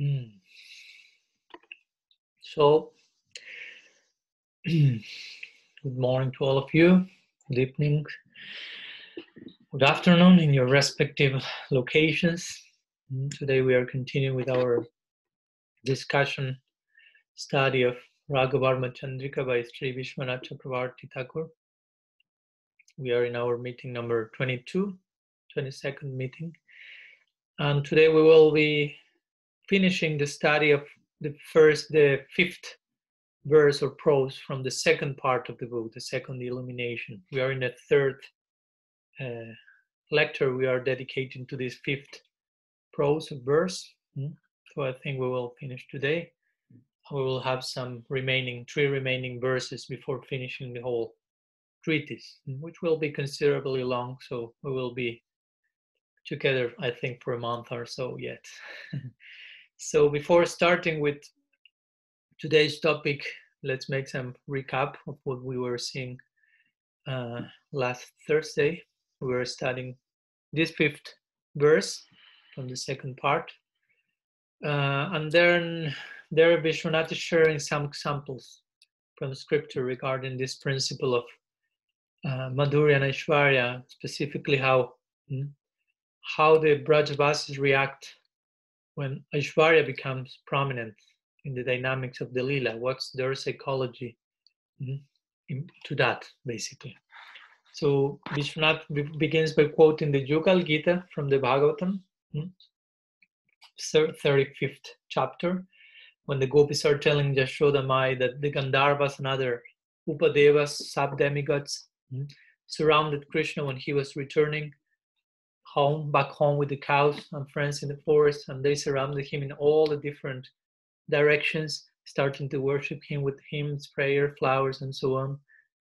Mm. So, good morning to all of you. Good evening. Good afternoon in your respective locations. Mm, Today we are continuing with our discussion study of Raga Vartma Chandrika by Sri Vishwanath Chakravarti Thakur. We are in our meeting number 22, 22nd meeting. And today we will be finishing the study of the first, the fifth verse or prose from the second part of the book, the second illumination. We are in the third uh, lecture we are dedicating to this fifth prose verse. Mm. So I think we will finish today. We will have some remaining, three remaining verses before finishing the whole treatise, mm, which will be considerably long. So we will be together, I think, for a month or so yet. so before starting with today's topic, let's make some recap of what we were seeing uh, last Thursday. We were studying this fifth verse from the second part. Uh, and then there Vishwanath is sharing some examples from scripture regarding this principle of uh, Madhurya and Aishwarya, specifically how hmm, how the Brajavasis react when Aishwarya becomes prominent in the dynamics of the Lila. What's their psychology hmm, to that, basically? So Vishwanath begins by quoting the Yugal Gita from the Bhagavatam, hmm, thir- 35th chapter, when the gopis are telling Jashoda Mai that the Gandharvas and other Upadevas, sub-demigods, hmm, surrounded Krishna when he was returning home, back home with the cows and friends in the forest, and they surrounded him in all the different directions, starting to worship him with hymns, prayer, flowers, and so on.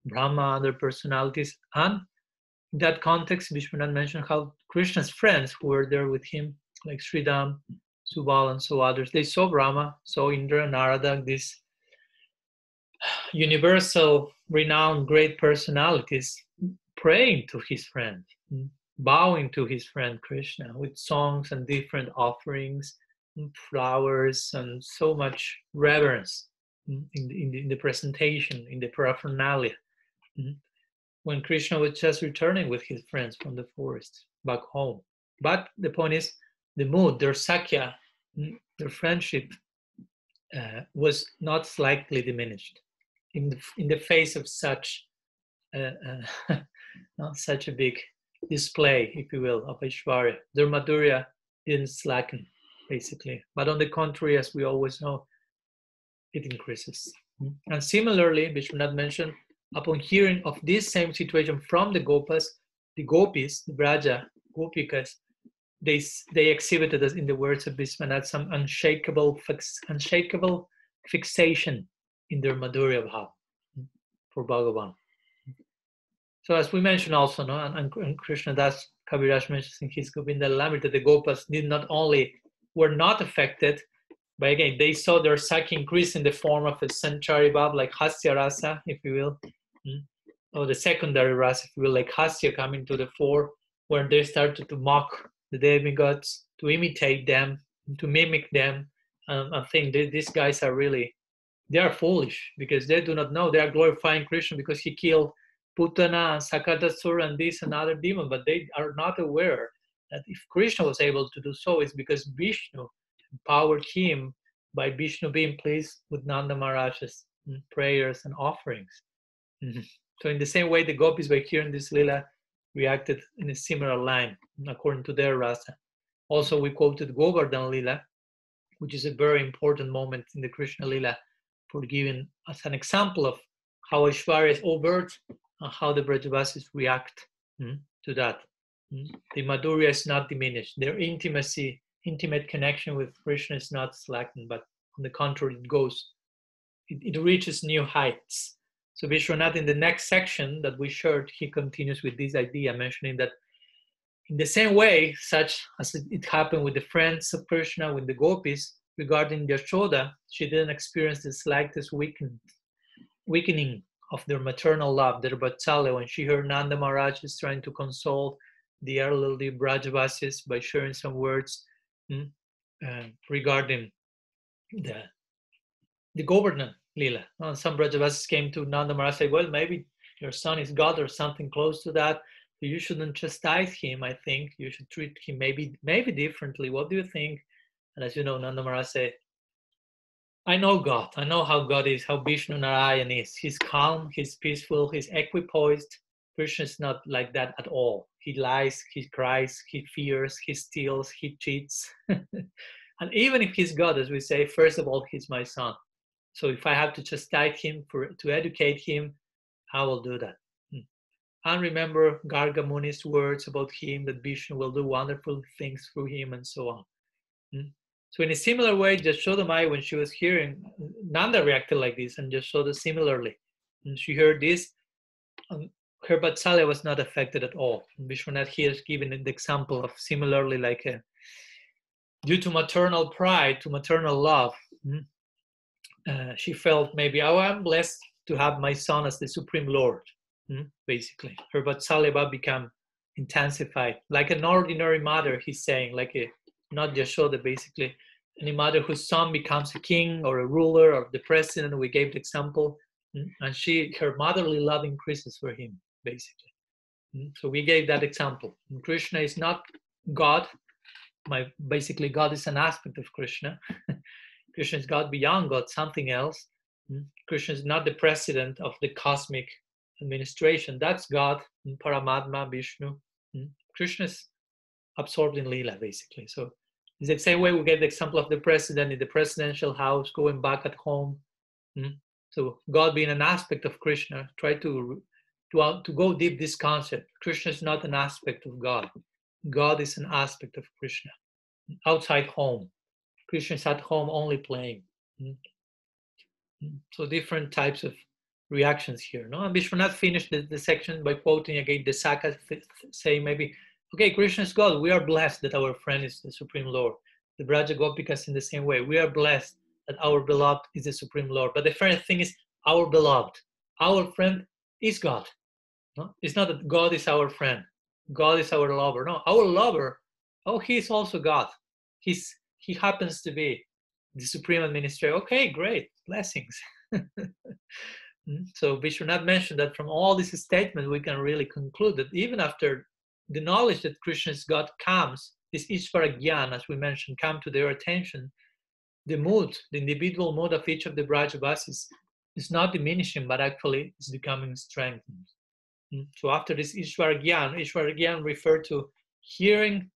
Brahma, other personalities, and in that context, Vishwanath mentioned how Krishna's friends who were there with him, like Sridham, Subal, and so others, they saw Brahma, saw Indra, Narada, these universal, renowned, great personalities praying to his friend, bowing to his friend Krishna with songs and different offerings, and flowers, and so much reverence in the, in in the presentation, in the paraphernalia. Mhm. When Krishna was just returning with his friends from the forest back home. But the point is, the mood, their sakya, mm, their friendship uh, was not slightly diminished in the, in the face of such uh, uh, not such a big display, if you will, of Aishwarya. Their Madhurya didn't slacken, basically. But on the contrary, as we always know, it increases. And similarly, Vishwanath mentioned, upon hearing of this same situation from the Gopas, the Gopis, the Braja, Gopikas, they, they exhibited, as in the words of Vishwanath, some unshakable, fix, unshakable fixation in their Madhurya Bhav for Bhagavan. So as we mentioned also, no, and, and, and Krishna Das Kaviraj mentions in his Govinda Lilamrit that the Gopas did not only were not affected, but again they saw their sakya increase in the form of a sanchari bhav, like hasya rasa, if you will, mm, or the secondary rasa, if you will, like hasya coming to the fore, where they started to mock the demigods, to imitate them, to mimic them. Um, I think these guys are really they are foolish because they do not know they are glorifying Krishna because he killed Putana, Sakatasura, and this and other demon, but they are not aware that if Krishna was able to do so, it's because Vishnu empowered him by Vishnu being pleased with Nanda Maharaj's mm, prayers and offerings. Mhm. So, in the same way, the gopis, by hearing this lila, reacted in a similar line according to their rasa. Also, we quoted Govardhan Lila, which is a very important moment in the Krishna Lila for giving as an example of how Aishwarya is overt and how the Brajavasis react mm, to that. Mm. The Madhurya is not diminished. Their intimacy, intimate connection with Krishna is not slackened, but on the contrary, it goes, it, it reaches new heights. So Vishwanath, in the next section that we shared, he continues with this idea, mentioning that in the same way, such as it- happened with the friends of Krishna, with the gopis, regarding Yashoda, she didn't experience the slightest weaken, weakening of their maternal love, their vatsalya, when she heard Nanda Maharaj is trying to console the elderly Brajavasis by sharing some words mm, uh, regarding the the Govardhan lila. Uh, some Brajavasis came to Nanda Maharaj say, well, maybe your son is God or something close to that. You shouldn't chastise him. I think you should treat him maybe maybe differently. What do you think? And as you know, Nanda Maharaj said, I know God. I know how God is, how Vishnu Narayan is. He's calm, he's peaceful, he's equipoised. Krishna is not like that at all. He lies, he cries, he fears, he steals, he cheats. and even if he's God, as we say, first of all, he's my son. So if I have to chastise him for to educate him, I will do that. Hmm. And remember Garga Muni's words about him that Vishnu will do wonderful things through him and so on. So in a similar way, Jashoda Mai, when she was hearing, Nanda reacted like this, and Jashoda similarly. And she heard this, um, her Vatsalya was not affected at all. Vishwanath here is giving the example of similarly like a, due to maternal pride, to maternal love, hmm, uh, she felt maybe, oh, I'm blessed to have my son as the Supreme Lord, hmm, basically. Her Vatsalya become intensified. Like an ordinary mother, he's saying, like a not Yashoda, basically. Any mother whose son becomes a king or a ruler or the president, we gave the example, mm, and she, her motherly love increases for him, basically. Mm, so we gave that example. Krishna is not God. My basically God is an aspect of Krishna. Krishna is God beyond God, something else. Mm, Krishna is not the president of the cosmic administration. That's God, Paramatma, Vishnu. Krishna is absorbed in Leela, basically. So it's the same way we get the example of the president in the presidential house going back at home. Mm-hmm. So God being an aspect of Krishna, try to to, to go deep this concept. Krishna is not an aspect of God. God is an aspect of Krishna. Outside home. Krishna is at home only playing. Mm-hmm. So different types of reactions here. No, and Vishwanath finished the, the section by quoting again the Sakha, saying maybe Okay, Krishna is God. We are blessed that our friend is the Supreme Lord. The Braja Gopikas in the same way. We are blessed that our beloved is the Supreme Lord. But the first thing is our beloved. Our friend is God. No? It's not that God is our friend. God is our lover. No, our lover, oh, he's also God. He's he happens to be the supreme administrator. Okay, great. Blessings. Hmm? so we should not mention that from all these statements, we can really conclude that even after the knowledge that Krishna is God comes, this Ishvara Gyan, as we mentioned, come to their attention, the mood, the individual mood of each of the Brajavasis is not diminishing, but actually is becoming strengthened. Hmm? So after this Ishvara Gyan, Ishvara Gyan referred to hearing,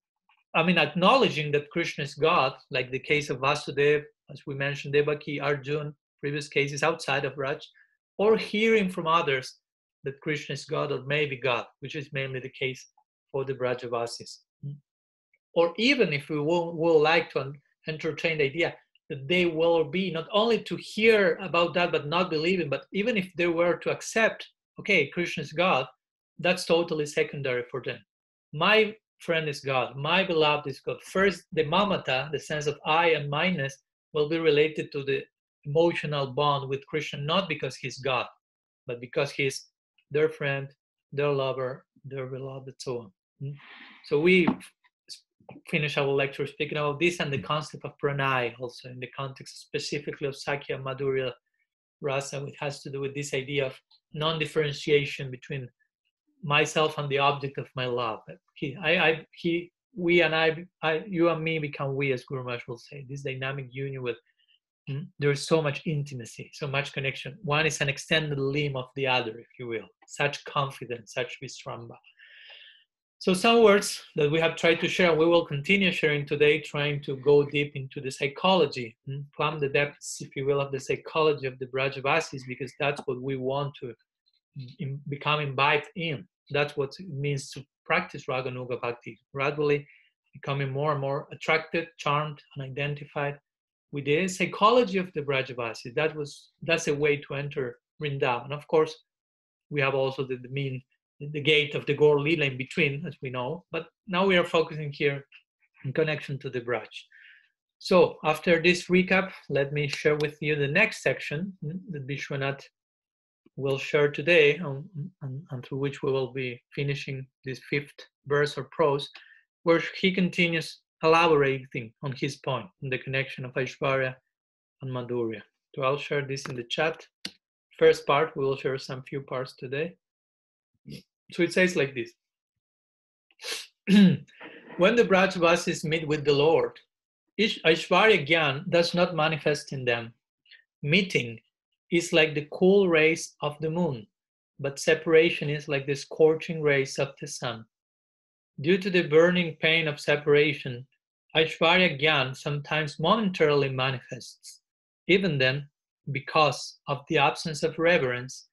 I mean, acknowledging that Krishna is God, like the case of Vasudev, as we mentioned, Devaki, Arjun, previous cases outside of Braj, or hearing from others that Krishna is God or maybe God, which is mainly the case for the Brajavasis. Or even if we will, will like to entertain the idea that they will be not only to hear about that but not believing, but even if they were to accept, okay, Krishna is God, that's totally secondary for them. My friend is God, my beloved is God. First, the mamata, the sense of I and mineness, will be related to the emotional bond with Krishna, not because he's God, but because he's their friend, their lover, their beloved, so on. Mm. So we finish our lecture speaking about this and the concept of pranay also in the context specifically of Sakya Madhurya Rasa, which has to do with this idea of non-differentiation between myself and the object of my love. He, I, I, he, we and I, I, you and me become we, as Guru Maharaj will say. This dynamic union with mm, there's so much intimacy, so much connection. One is an extended limb of the other, if you will. Such confidence, such visramba. So some words that we have tried to share, we will continue sharing today, trying to go deep into the psychology, hmm, plumb the depths, if you will, of the psychology of the Brajavasis, because that's what we want to become imbibed in. That's what it means to practice Raganuga Bhakti, gradually becoming more and more attracted, charmed, and identified with the psychology of the Brajavasis. That was that's a way to enter Vrindavan. Of course, we have also the, the mean the gate of the Gaur Lila in between, as we know. But now we are focusing here in connection to the Braj. So after this recap, let me share with you the next section hmm, that Vishwanath will share today, and through which we will be finishing this fifth verse or prose, where he continues elaborating on his point, on the connection of Aishwarya and Madhurya. So I'll share this in the chat. First part, we will share some few parts today. So it says like this. when the Brajavasis meet with the Lord, Aishwarya Gyan does not manifest in them. Meeting is like the cool rays of the moon, but separation is like the scorching rays of the sun. Due to the burning pain of separation, Aishwarya Gyan sometimes momentarily manifests. Even then, because of the absence of reverence,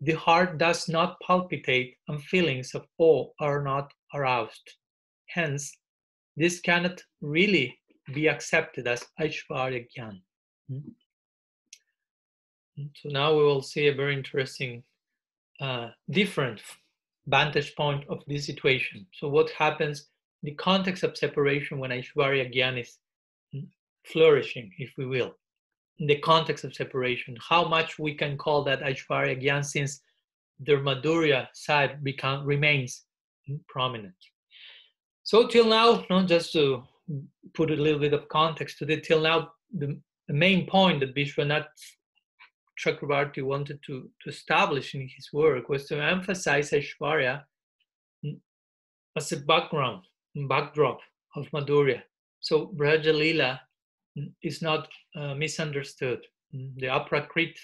the heart does not palpitate and feelings of awe are not aroused. Hence, this cannot really be accepted as Aishwarya Gyan. Hmm? So now we will see a very interesting, uh, different vantage point of this situation. So what happens the context of separation when Aishwarya Gyan is hmm, flourishing, if we will, in the context of separation, how much we can call that Aishwarya Gyan since their Madhurya side become, remains prominent. So till now, not just to put a little bit of context to it, till now, the, the main point that Vishwanath Chakravarti wanted to, to establish in his work was to emphasize Aishwarya as a background, backdrop of Madhurya. So Brajalila is not uh, misunderstood. The aprakrit,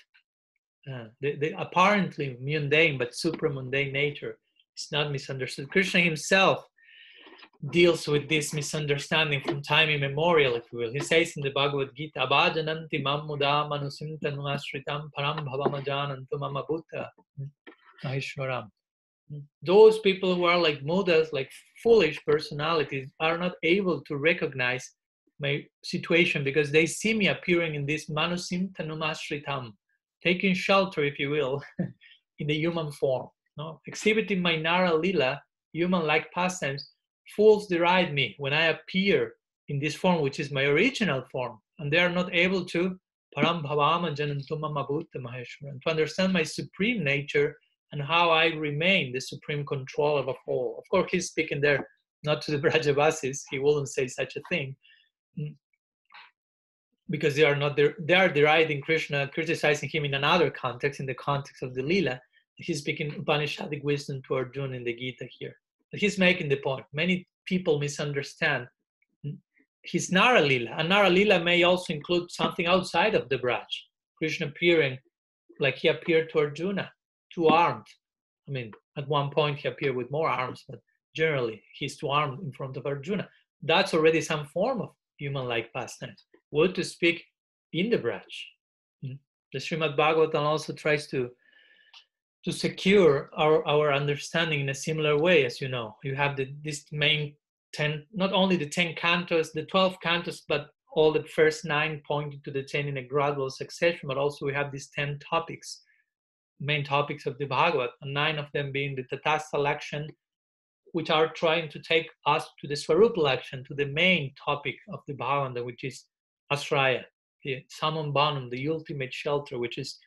uh, the, the apparently mundane but supramundane nature is not misunderstood. Krishna himself deals with this misunderstanding from time immemorial, if you will. He says in the Bhagavad Gita, Abhajananti mamuda manusimtanumasritam param bhavamajanantu mama buddha maheshwaram. Those people who are like mudas, like foolish personalities, are not able to recognize my situation because they see me appearing in this manusimtanumasritam, taking shelter, if you will, in the human form. Exhibiting my Nara Lila, human-like pastimes, fools deride me when I appear in this form, which is my original form, and they are not able to param to understand my supreme nature and how I remain the supreme controller of all. Of course, he's speaking there not to the Brajavasis, he wouldn't say such a thing. Mm. Because they are not there, they are deriding Krishna, criticizing him in another context, in the context of the Lila. He's speaking Upanishadic wisdom to Arjuna in the Gita here he's making the point. Many people misunderstand his Nara Lila. And Nara Lila may also include something outside of the Braj. Krishna appearing like he appeared to Arjuna, two armed. I mean, at one point he appeared with more arms, but generally he's two armed in front of Arjuna. That's already some form of human like pastime. What to speak in the Braj. Hmm? The Srimad Bhagavatam also tries to to secure our, our understanding in a similar way, as you know. You have the, this main 10, not only the 10 cantos, the 12 cantos, but all the first nine pointing to the 10 in a gradual succession, but also we have these 10 topics, main topics of the Bhagavad, nine of them being the Tatastha Lakshan, which are trying to take us to the Swarupa Lakshan, to the main topic of the Bhagavad, which is Asraya, the Samam Banam, the ultimate shelter, which is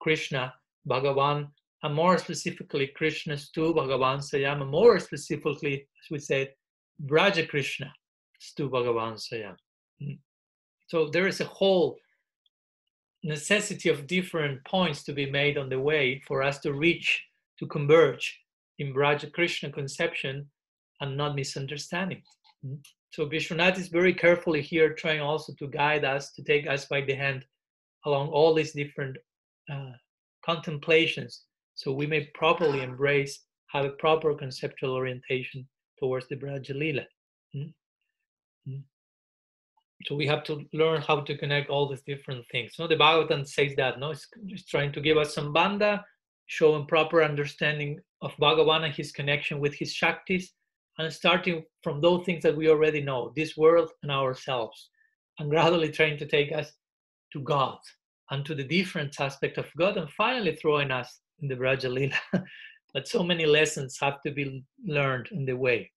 Krishna, Bhagavan, and more specifically Krishna's Stu Bhagavan Sayam, and more specifically, as we said, Braja Krishna Stu Bhagavan Sayam. Hmm. So there is a whole necessity of different points to be made on the way for us to reach, to converge in Braja Krishna conception and not misunderstanding. Hmm. So Vishwanath is very carefully here trying also to guide us, to take us by the hand along all these different uh, contemplations so we may properly embrace, have a proper conceptual orientation towards the Brajalila. Mm-hmm. So we have to learn how to connect all these different things. No, the Bhagavatam says that. No, it's, it's trying to give us some showing proper understanding of Bhagavan and his connection with his Shaktis, and starting from those things that we already know, this world and ourselves, and gradually trying to take us to God and to the different aspect of God, and finally throwing us in the Brajalila. but so many lessons have to be learned in the way.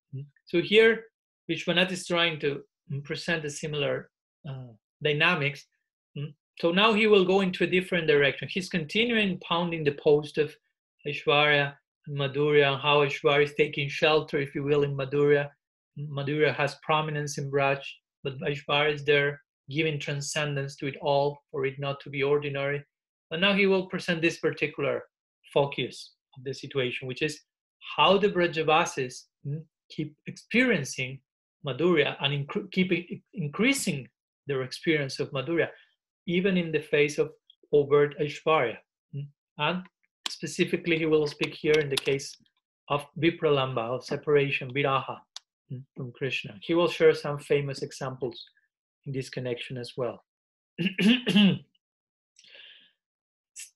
So here, Vishwanath is trying to present a similar uh, dynamics. So now he will go into a different direction. He's continuing pounding the post of Aishwarya and Madhurya and how Aishwarya is taking shelter, if you will, in Madhurya. Madhurya has prominence in Braj, but Aishwarya is there giving transcendence to it all for it not to be ordinary. And now he will present this particular focus of the situation, which is how the Brajavasis hmm, keep experiencing Madhurya and inc- keep increasing their experience of Madhurya, even in the face of overt Aishvarya. Hmm. And specifically, he will speak here in the case of Vipralamba, of separation, Viraha hmm, from Krishna. He will share some famous examples in this connection as well.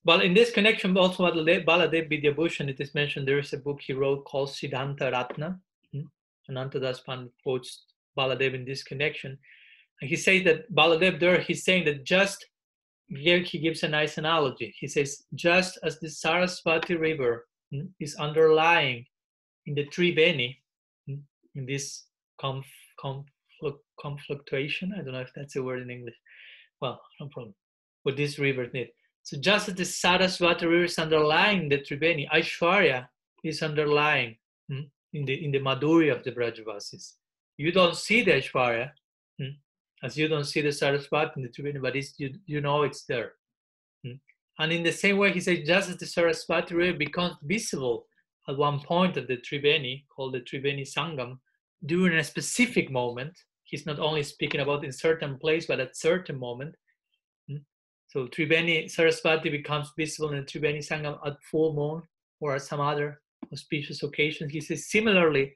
Well, in this connection, also Baladev Vidyabhushan, it is mentioned there is a book he wrote called Siddhanta Ratna. Hmm? Anantadas quotes Baladev in this connection. He says that Baladev there, he's saying that just, here he gives a nice analogy. He says, just as the Saraswati River hmm, is underlying in the Triveni, hmm, in this conf, I don't know if that's a word in English. Well, no problem. What this river need so just as the Saraswati river is underlying the Triveni, Aishwarya is underlying hmm, in the in the Madhurya of the Brajavasis. You don't see the Aishwarya, as you don't see the Saraswati in the Triveni, but you, you know it's there. Hmm. And in the same way, he says, just as the Saraswati river becomes visible at one point of the Triveni, called the Triveni Sangam, during a specific moment, he's not only speaking about in certain place, but at certain moment, so Triveni Saraswati becomes visible in the Triveni Sangam at full moon or at some other auspicious occasion. He says similarly,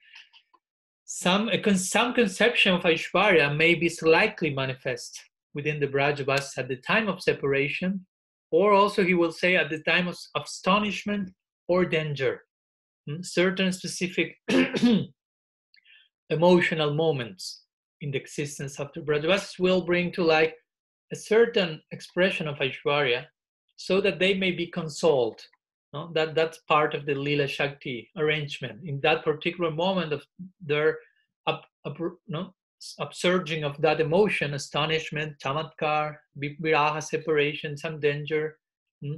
some, some conception of Aishwarya may be slightly manifest within the Brajavas at the time of separation, or also he will say at the time of astonishment or danger. Hmm, certain specific emotional moments in the existence of the Brajavas will bring to light a certain expression of Aishwarya so that they may be consoled. No? That, that's part of the Lila Shakti arrangement. In that particular moment of their up, up, no? upsurging of that emotion, astonishment, chamatkar, viraha, separation, some danger. Hmm?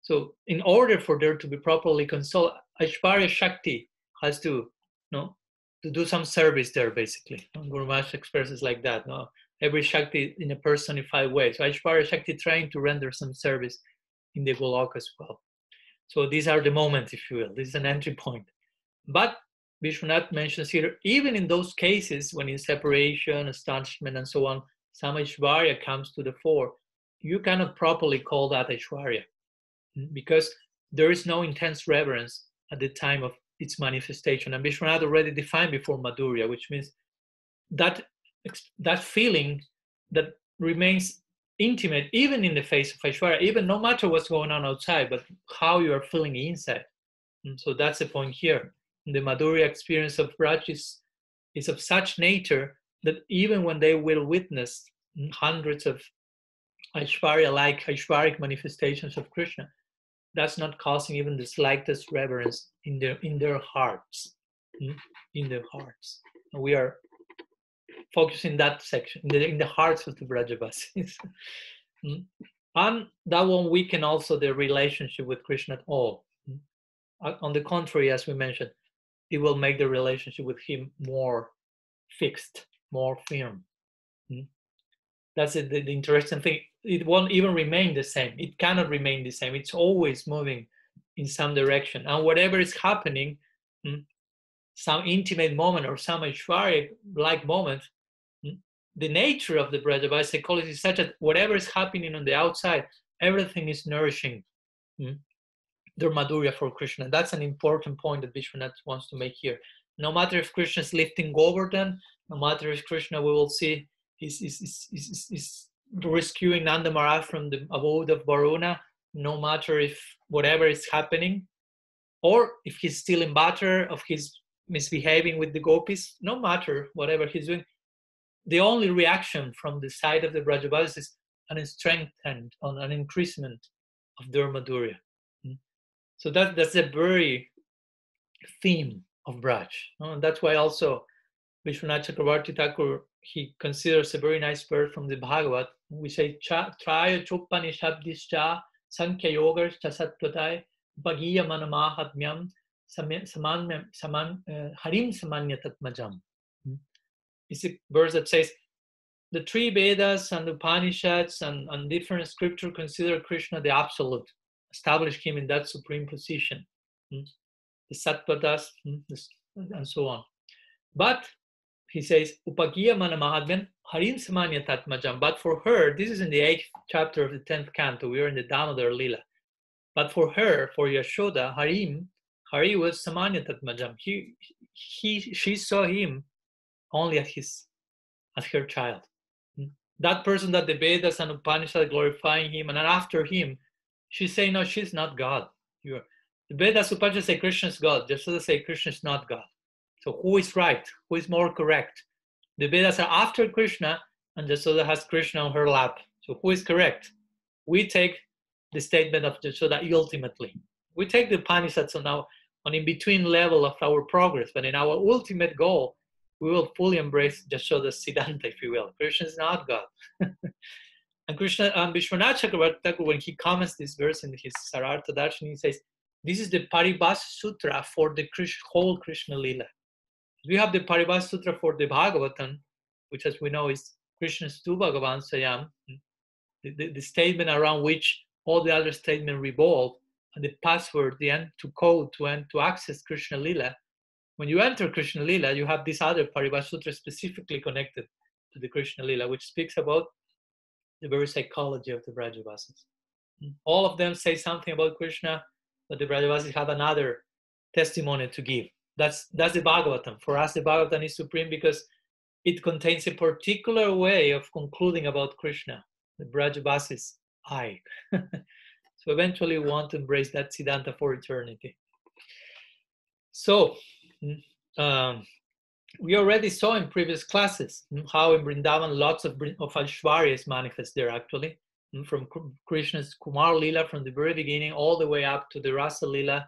So, in order for there to be properly consoled, Aishwarya Shakti has to, no, to do some service there, basically. Guru Maharaj expresses like that. No, every Shakti in a personified way. So Aishwarya Shakti trying to render some service in the Golok as well. So these are the moments, if you will. This is an entry point. But Vishwanath mentions here, even in those cases when in separation, astonishment, and so on, some comes to the fore, you cannot properly call that Aishwarya hmm, because there is no intense reverence at the time of its manifestation. And Vishwanath already defined before Madhurya, which means that that feeling that remains intimate even in the face of Aishwarya, even no matter what's going on outside, but how you are feeling inside. And so that's the point here. The Madhurya experience of Braj is, is of such nature that even when they will witness hundreds of Aishwarya-like, Aishwaric manifestations of Krishna, that's not causing even the slightest reverence in their in their hearts. Hmm, in their hearts. We are focus in that section, in the, in the hearts of the Brajavasis. Mm. and that won't weaken also the relationship with Krishna at all. Mm. On the contrary, as we mentioned, it will make the relationship with him more fixed, more firm. Mm. That's the, the interesting thing. It won't even remain the same. It cannot remain the same. It's always moving in some direction. And whatever is happening, some intimate moment or some Aishwarya like moment the nature of the Brajavasi psychology is such that whatever is happening on the outside, everything is nourishing their Madhurya for Krishna. That's an important point that Vishwanath wants to make here. No matter if Krishna is lifting Govardhan, no matter if Krishna, we will see, is, is, is, is, is rescuing Nanda Maharaj from the abode of Varuna, no matter if whatever is happening, or if he's still in batter, of his misbehaving with the gopis, no matter whatever he's doing, the only reaction from the side of the Brajavasis is an strengthened, on an increasement of their Madhurya. Hmm? So that, that's a very theme of Braj. And that's why also Vishwanath Chakravarti Thakur, he considers a very nice verse from the Bhagavad. We say, Traya Chupani Shabdischa Sankhya Yoga Chasatvatai Bhagiya Manamahatmyam Harim Samanya Tatmajam. It's a verse that says the three Vedas and Upanishads and, and different scripture consider Krishna the absolute, establish him in that supreme position. Hmm? The Sattvatas hmm? and so on. But he says, Upagiya Manamagadvan Harim Samanya Tatmajam. But for her, this is in the eighth chapter of the tenth canto, we are in the Damodar Lila. But for her, for Yashoda, Harim, Hari was Samanya Tatmajam. He, he, she saw him only as his, as her child. Hmm? That person that the Vedas and Upanishads glorifying him, and after him, she's saying, no, she's not God. You're, the Vedas Upanishads say Krishna is God. Yashoda say Krishna is not God. So who is right? Who is more correct? The Vedas are after Krishna, and Jasoda has Krishna on her lap. So who is correct? We take the statement of Jasoda ultimately. We take the Upanishads on our on in between level of our progress, but in our ultimate goal, we will fully embrace Jashoda's Siddhanta, if you will. Krishna is not God. and Krishna and Vishwanath Chakravarti, when he comments this verse in his Sarartha Darshan, he says, this is the Paribhasa Sutra for the whole Krishna Lila. We have the Paribhasa Sutra for the Bhagavatam, which as we know is Krishna's Tu Bhagavan Sayam, the, the, the, statement around which all the other statements revolve, the password, the end to code to end to access Krishna Lila. When you enter Krishna Lila, you have this other Paribhasa Sutra specifically connected to the Krishna Lila, which speaks about the very psychology of the Brajavasis. Hmm. All of them say something about Krishna, but the Brajavasis have another testimony to give. That's that's the Bhagavatam. For us, the Bhagavatam is supreme because it contains a particular way of concluding about Krishna, the Brajavasis I. so eventually we want to embrace that Siddhanta for eternity. So mm, um, we already saw in previous classes mm, how in Vrindavan lots of, of Aishwaryas manifest there actually, mm, from Krishna's Kumar Lila from the very beginning all the way up to the Rasa Lila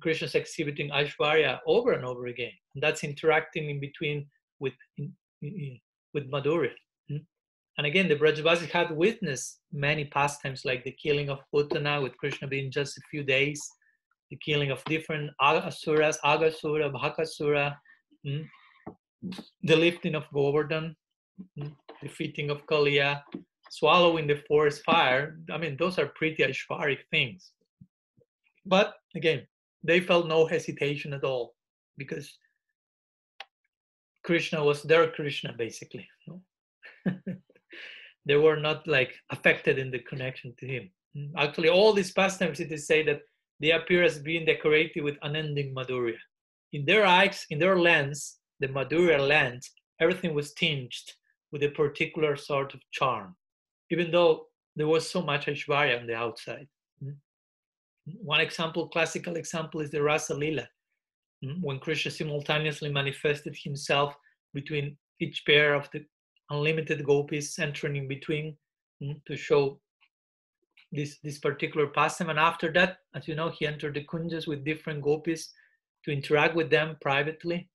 Krishna's exhibiting Aishwarya over and over again. And that's interacting in between with, in, in, with Madhurya. Hmm? And again, the Brajavasis had witnessed many pastimes like the killing of Putana with Krishna being just a few days, the killing of different asuras, Aghasura, Bakasura, hmm? the lifting of Govardhan, hmm? defeating of Kaliya, swallowing the forest fire. I mean, those are pretty Aishwaric things. But again, they felt no hesitation at all because Krishna was their Krishna basically. they were not like affected in the connection to him. Mm, actually, all these pastimes it is say that they appear as being decorated with unending madhurya. In their eyes, in their lens, the madhurya lens, everything was tinged with a particular sort of charm, even though there was so much Aishwarya on the outside. Mm. One example, classical example, is the Rasa Lila, hmm, when Krishna simultaneously manifested himself between each pair of the unlimited gopis entering in between hmm, to show this, this particular pastime. And after that, as you know, he entered the kunjas with different gopis to interact with them privately.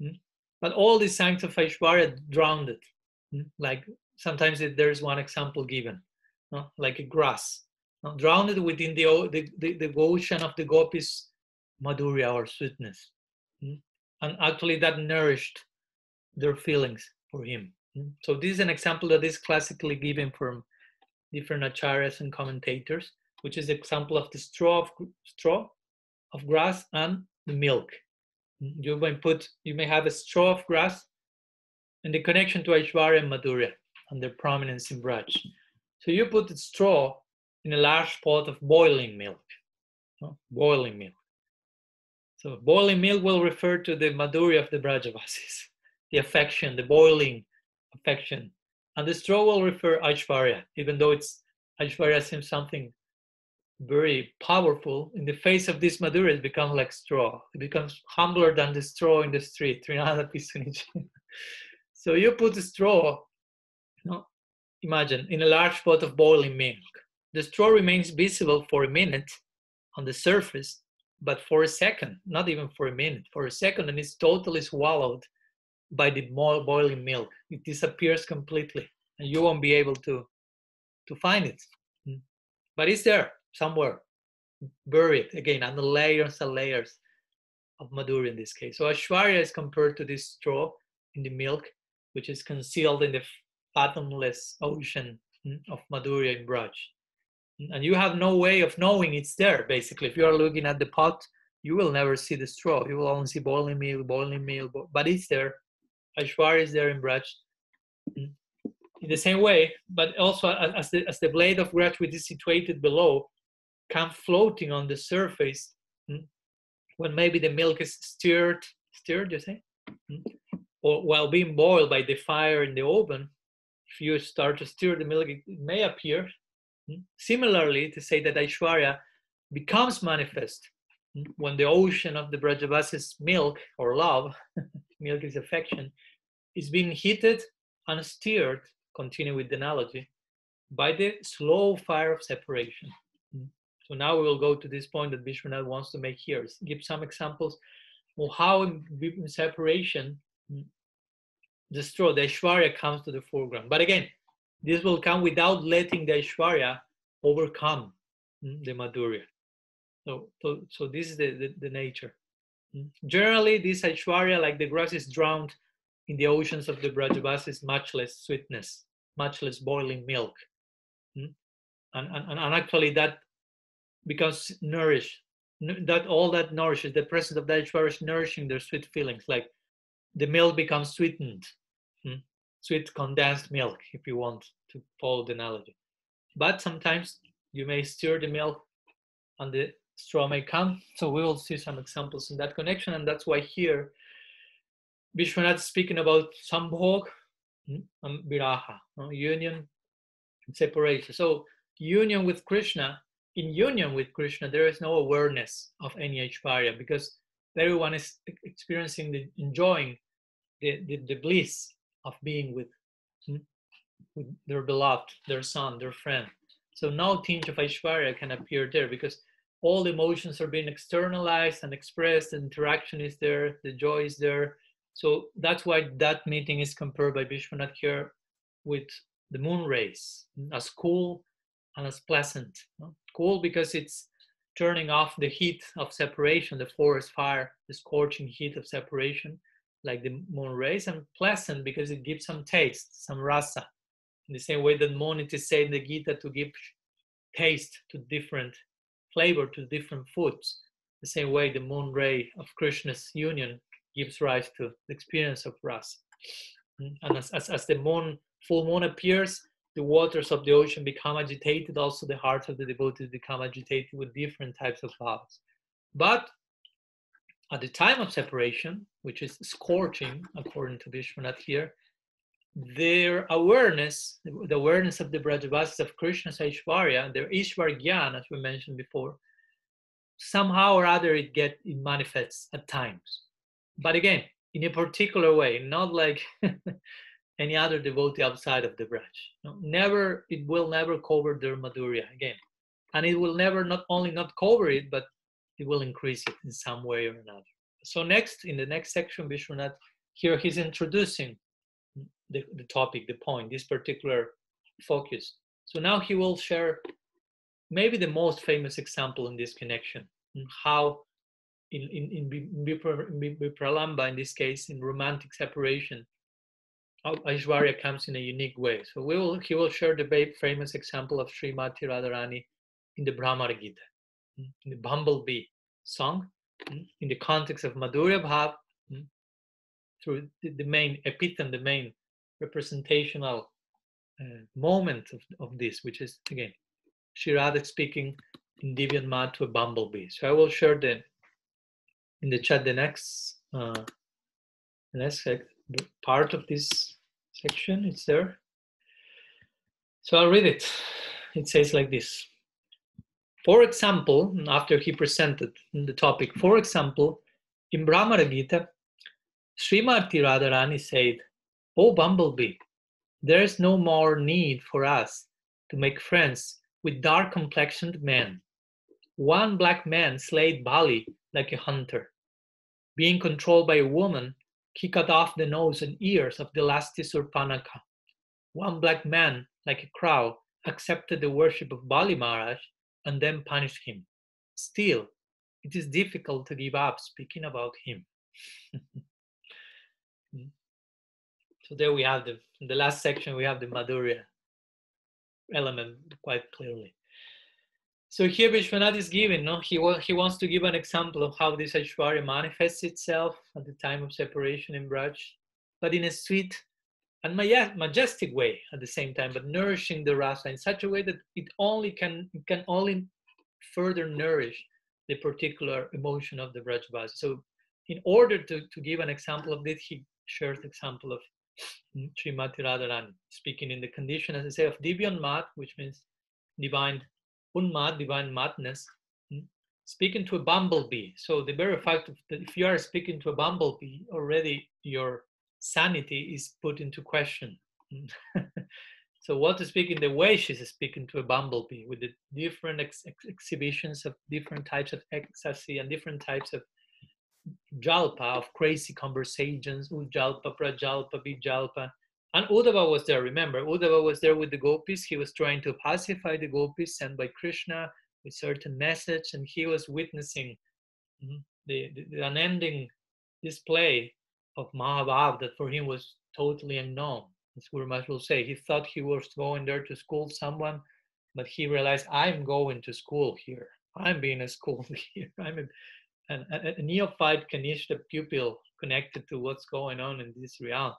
Hmm. But all these signs of Aishwarya drowned it. Like sometimes there's one example given, like a grass drowned within the, the, the, the, ocean of the gopis madhurya or sweetness. Mm? And actually that nourished their feelings for him. So this is an example that is classically given from different acharyas and commentators, which is the example of the straw of straw of grass and the milk. You may put you may have a straw of grass and the connection to Aishwarya and Madhurya and their prominence in Braj. So you put the straw in a large pot of boiling milk. Boiling milk. So boiling milk will refer to the madhurya of the Brajavasis, the affection, the boiling affection. And the straw will refer Aishwarya, even though it's Aishwarya seems something very powerful. In the face of this madhurya, it becomes like straw. It becomes humbler than the straw in the street. so you put the straw, you know, imagine, in a large pot of boiling milk the straw remains visible for a minute on the surface, but for a second, not even for a minute, for a second, and it's totally swallowed by the boiling milk. It disappears completely, and you won't be able to to find it. Hmm. But it's there somewhere, buried again under layers and layers of madhurya in this case. So ashwarya is compared to this straw in the milk, which is concealed in the fathomless ocean mm, of Madhurya in Braj. And you have no way of knowing it's there, basically. If you are looking at the pot, you will never see the straw. You will only see boiling milk, boiling milk, but it's there. Aishwarya is there in Braj. Mm. In the same way, but also as the, as the blade of grass which is situated below come floating on the surface mm, when maybe the milk is stirred, stirred, you say? Mm, or while being boiled by the fire in the oven, if you start to stir the milk, it may appear. Similarly, to say that Aishwarya becomes manifest when the ocean of the Brajavasis milk or love, milk is affection, is being heated and stirred, continue with the analogy, by the slow fire of separation. Mm. So now we will go to this point that Vishwanath wants to make here. Give some examples of how in separation mm, the straw, the Aishwarya comes to the foreground. But again, this will come without letting the Aishwarya overcome mm, the Madhurya. So, so, so this is the, the, the nature. Generally, this Aishwarya, like the grass, is drowned in the oceans of the Brajavasis, much less sweetness, much less boiling milk. Hmm? And, and, and actually, that becomes nourished. That all that nourishes the presence of that Aishwarya is nourishing their sweet feelings. Like the milk becomes sweetened, hmm? sweet condensed milk, if you want to follow the analogy. But sometimes you may stir the milk and the straw may come. So we will see some examples in that connection. And that's why here Vishwanath speaking about sambhog and viraha, uh, union and separation. So union with Krishna, in union with Krishna, there is no awareness of any Aishwarya because everyone is experiencing the enjoying the, the, the bliss of being with, hmm, with their beloved, their son, their friend. So no tinge of Aishwarya can appear there because all emotions are being externalized and expressed, the interaction is there, the joy is there. So that's why that meeting is compared by Vishwanath here with the moon rays as cool and as pleasant. Cool because it's turning off the heat of separation, the forest fire, the scorching heat of separation, like the moon rays, and pleasant because it gives some taste, some rasa. In the same way that moon it is said in the Gita to give taste to different flavor to different foods. The same way the moon ray of Krishna's union gives rise to the experience of rasa. Mm, and as, as, as the moon, full moon appears, the waters of the ocean become agitated, also the hearts of the devotees become agitated with different types of loves. But at the time of separation, which is scorching, according to Vishwanath here, their awareness, the awareness of the Brajavasis of Krishna's Aishwarya, their Ishwar Gyan, as we mentioned before, somehow or other it get it manifests at times. But again, in a particular way, not like any other devotee outside of the Braj. No, never, it will never cover their Madhurya again. And it will never not only not cover it, but it will increase it in some way or another. So next, in the next section, Vishwanath, here he's introducing the, the topic, the point, this particular focus. So now he will share maybe the most famous example in this connection, how in, in, in Vipralamba, in this case, in romantic separation, Aishwarya comes in a unique way. So we will, he will share the famous example of Srimati Radharani in the Bhramara Gita, hmm, in the Bumblebee song, hmm, in the context of Madhurya Bhav, hmm, through the, main epitome, the main representational uh, moment of, of this, which is again Sri Radha speaking in Divyonmad to a bumblebee. So I will share the in the chat the next uh, the next part of this section. It's there. So I'll read it. It says like this. For example, after he presented the topic, for example, in Bhramara Gita, Srimati Radharani said, O bumblebee, there is no more need for us to make friends with dark complexioned men. One black man slayed Bali like a hunter. Being controlled by a woman, he cut off the nose and ears of the lusty Surpanakha. One black man, like a crow, accepted the worship of Bali Maharaj and then punished him. Still, it is difficult to give up speaking about him. Hmm. So there we have the the last section we have the Madhurya element quite clearly. So here Vishwanath is giving, no? He, he wants to give an example of how this Aishwarya manifests itself at the time of separation in Braj, but in a sweet and majestic way at the same time, but nourishing the rasa in such a way that it only can can only further nourish the particular emotion of the Brajavasi. So in order to, to give an example of this, he shares the example of Srimati Radharani, speaking in the condition, as I say, of Divyonmad, which means divine unmad, divine madness, hmm, speaking to a bumblebee. So the very fact that if you are speaking to a bumblebee, already your sanity is put into question. So what is speaking the way she's speaking to a bumblebee with the different ex- ex- exhibitions of different types of ecstasy and different types of jalpa, of crazy conversations, ujalpa, prajalpa, bijalpa, and Uddhava was there, remember, Uddhava was there with the gopis. He was trying to pacify the gopis sent by Krishna with certain message, and he was witnessing mm, the, the, the unending display of Mahabhav that for him was totally unknown. As Guru Maharaj will say, he thought he was going there to school someone, but he realized, I'm going to school here. I'm being a school here. I'm a, a, a neophyte Kanishta pupil connected to what's going on in this realm.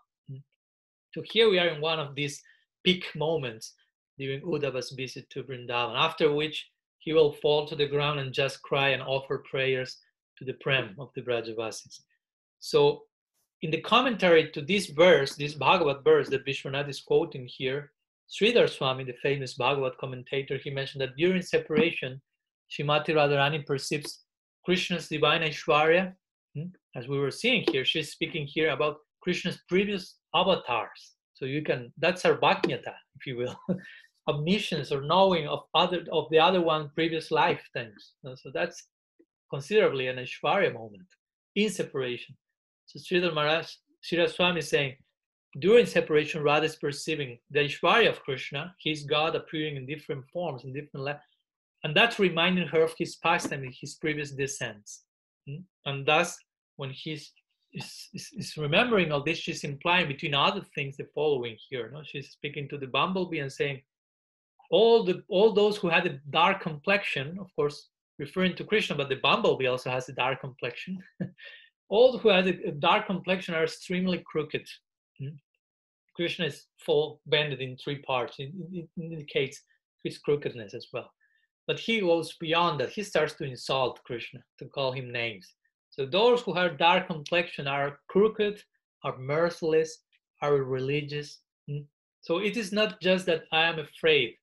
So here we are in one of these peak moments during Uddhava's visit to Vrindavan, after which he will fall to the ground and just cry and offer prayers to the Prem of the Brajavasis. So in the commentary to this verse, this Bhagavad verse that Vishwanath is quoting here, Sridhar Swami, the famous Bhagavad commentator, he mentioned that during separation, Shrimati Radharani perceives Krishna's divine Aishwarya. Hmm, as we were seeing here, she's speaking here about Krishna's previous avatars. So you can, that's our sarvajnata, if you will, omniscience or knowing of other of the other one previous life things. So that's considerably an Aishwarya moment in separation. So Sridhar Maharaj, Swami is saying, during separation, Radha is perceiving the Aishwarya of Krishna, his God appearing in different forms, in different and that's reminding her of his past and his previous descents. Hmm? And thus, when he's is, is, is, remembering all this, she's implying between other things the following here. No? She's speaking to the bumblebee and saying, all the all those who had a dark complexion, of course, referring to Krishna, but the bumblebee also has a dark complexion. all who had a, dark complexion are extremely crooked. Hmm? Krishna is full bended in three parts. It, it indicates his crookedness as well. But he goes beyond that. He starts to insult Krishna, to call him names. So those who have dark complexion are crooked, are merciless, are religious. Hmm? So it is not just that I am afraid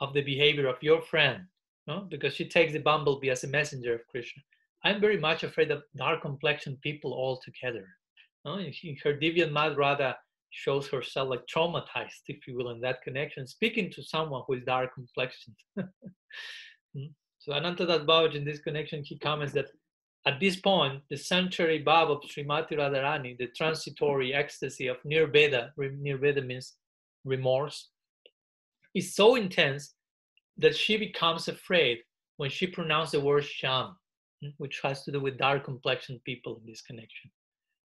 of the behavior of your friend, no? because she takes the bumblebee as a messenger of Krishna. I'm very much afraid of dark complexion people altogether. No? Her Divyonmad Radha shows herself like traumatized, if you will, in that connection, speaking to someone who is dark complexioned. Hmm? so Anantadas Babaji in this connection, he comments that at this point, the sanchari bhav of Srimati Radharani, the transitory ecstasy of nirveda, nirveda means remorse, is so intense that she becomes afraid when she pronounces the word shyam, hmm, which has to do with dark complexion people in this connection.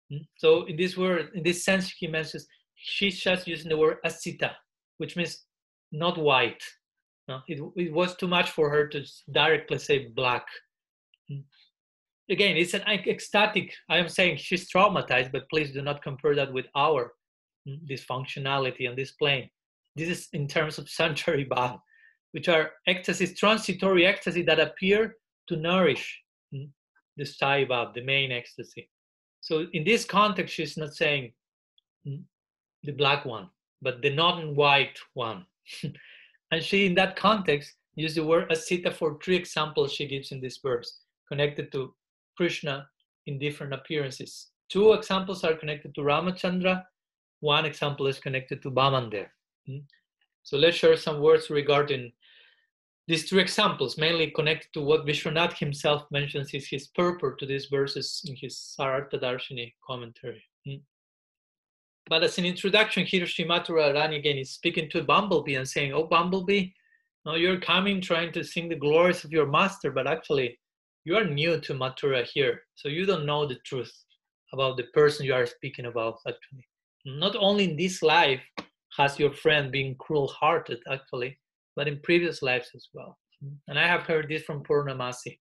Hmm. So in this word, in this sense, he mentions she's just using the word asita, which means not white. No, it, it was too much for her to directly say black. Again, it's an ecstatic. I am saying she's traumatized, but please do not compare that with our mm, dysfunctionality on this plane. This is in terms of sanchari bhav, which are ecstasies, transitory ecstasy that appear to nourish mm, the sthayi bhav, the main ecstasy. So in this context, she's not saying mm, the black one, but the non-white one. and she, in that context, used the word asita for three examples she gives in this verse, connected to Krishna in different appearances. Two examples are connected to Ramachandra, one example is connected to Bhamandev. Hmm? So let's share some words regarding these two examples, mainly connected to what Vishwanath himself mentions is his purport to these verses in his Sarartha Darshini commentary. Hmm? But as an introduction, here Srimati Radharani again is speaking to bumblebee and saying, Oh, bumblebee, now you're coming trying to sing the glories of your master, but actually you are new to Mathura here, so you don't know the truth about the person you are speaking about actually. Not only in this life has your friend been cruel-hearted, actually, but in previous lives as well. And I have heard this from Purnamasi.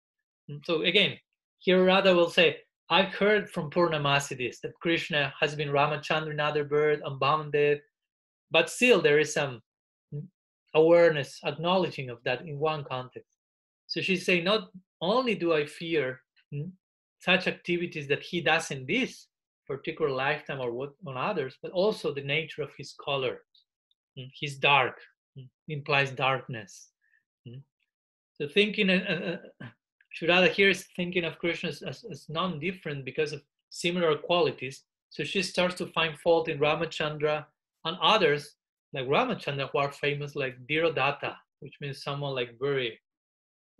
So again, here Radha will say, I've heard from Purnamasi this, that Krishna has been Ramachandra in other birth and Bhamandev, but still there is some awareness, acknowledging of that in one context. So she's saying, not only do I fear hmm, such activities that he does in this particular lifetime or what on others, but also the nature of his color. Hmm, he's dark, hmm, implies darkness. So thinking, uh, uh, Sri Radha here is thinking of Krishna as, as, non-different because of similar qualities. So she starts to find fault in Ramachandra and others like Ramachandra who are famous like Dhirodata, which means someone like very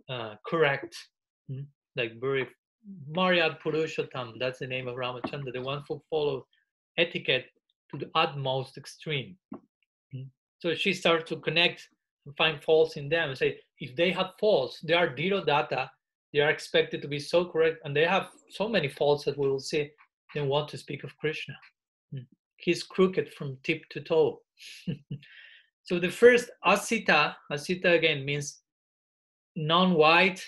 uh, correct, hmm? like very Maryad Purushottam, that's the name of Ramachandra, the one who follows etiquette to the utmost extreme. Hmm? So she starts to connect and find faults in them and say, if they have faults, they are Dhirodata, they are expected to be so correct, and they have so many faults that we will see, then want to speak of Krishna. Hmm? He's crooked from tip to toe. so the first asita, asita again means non-white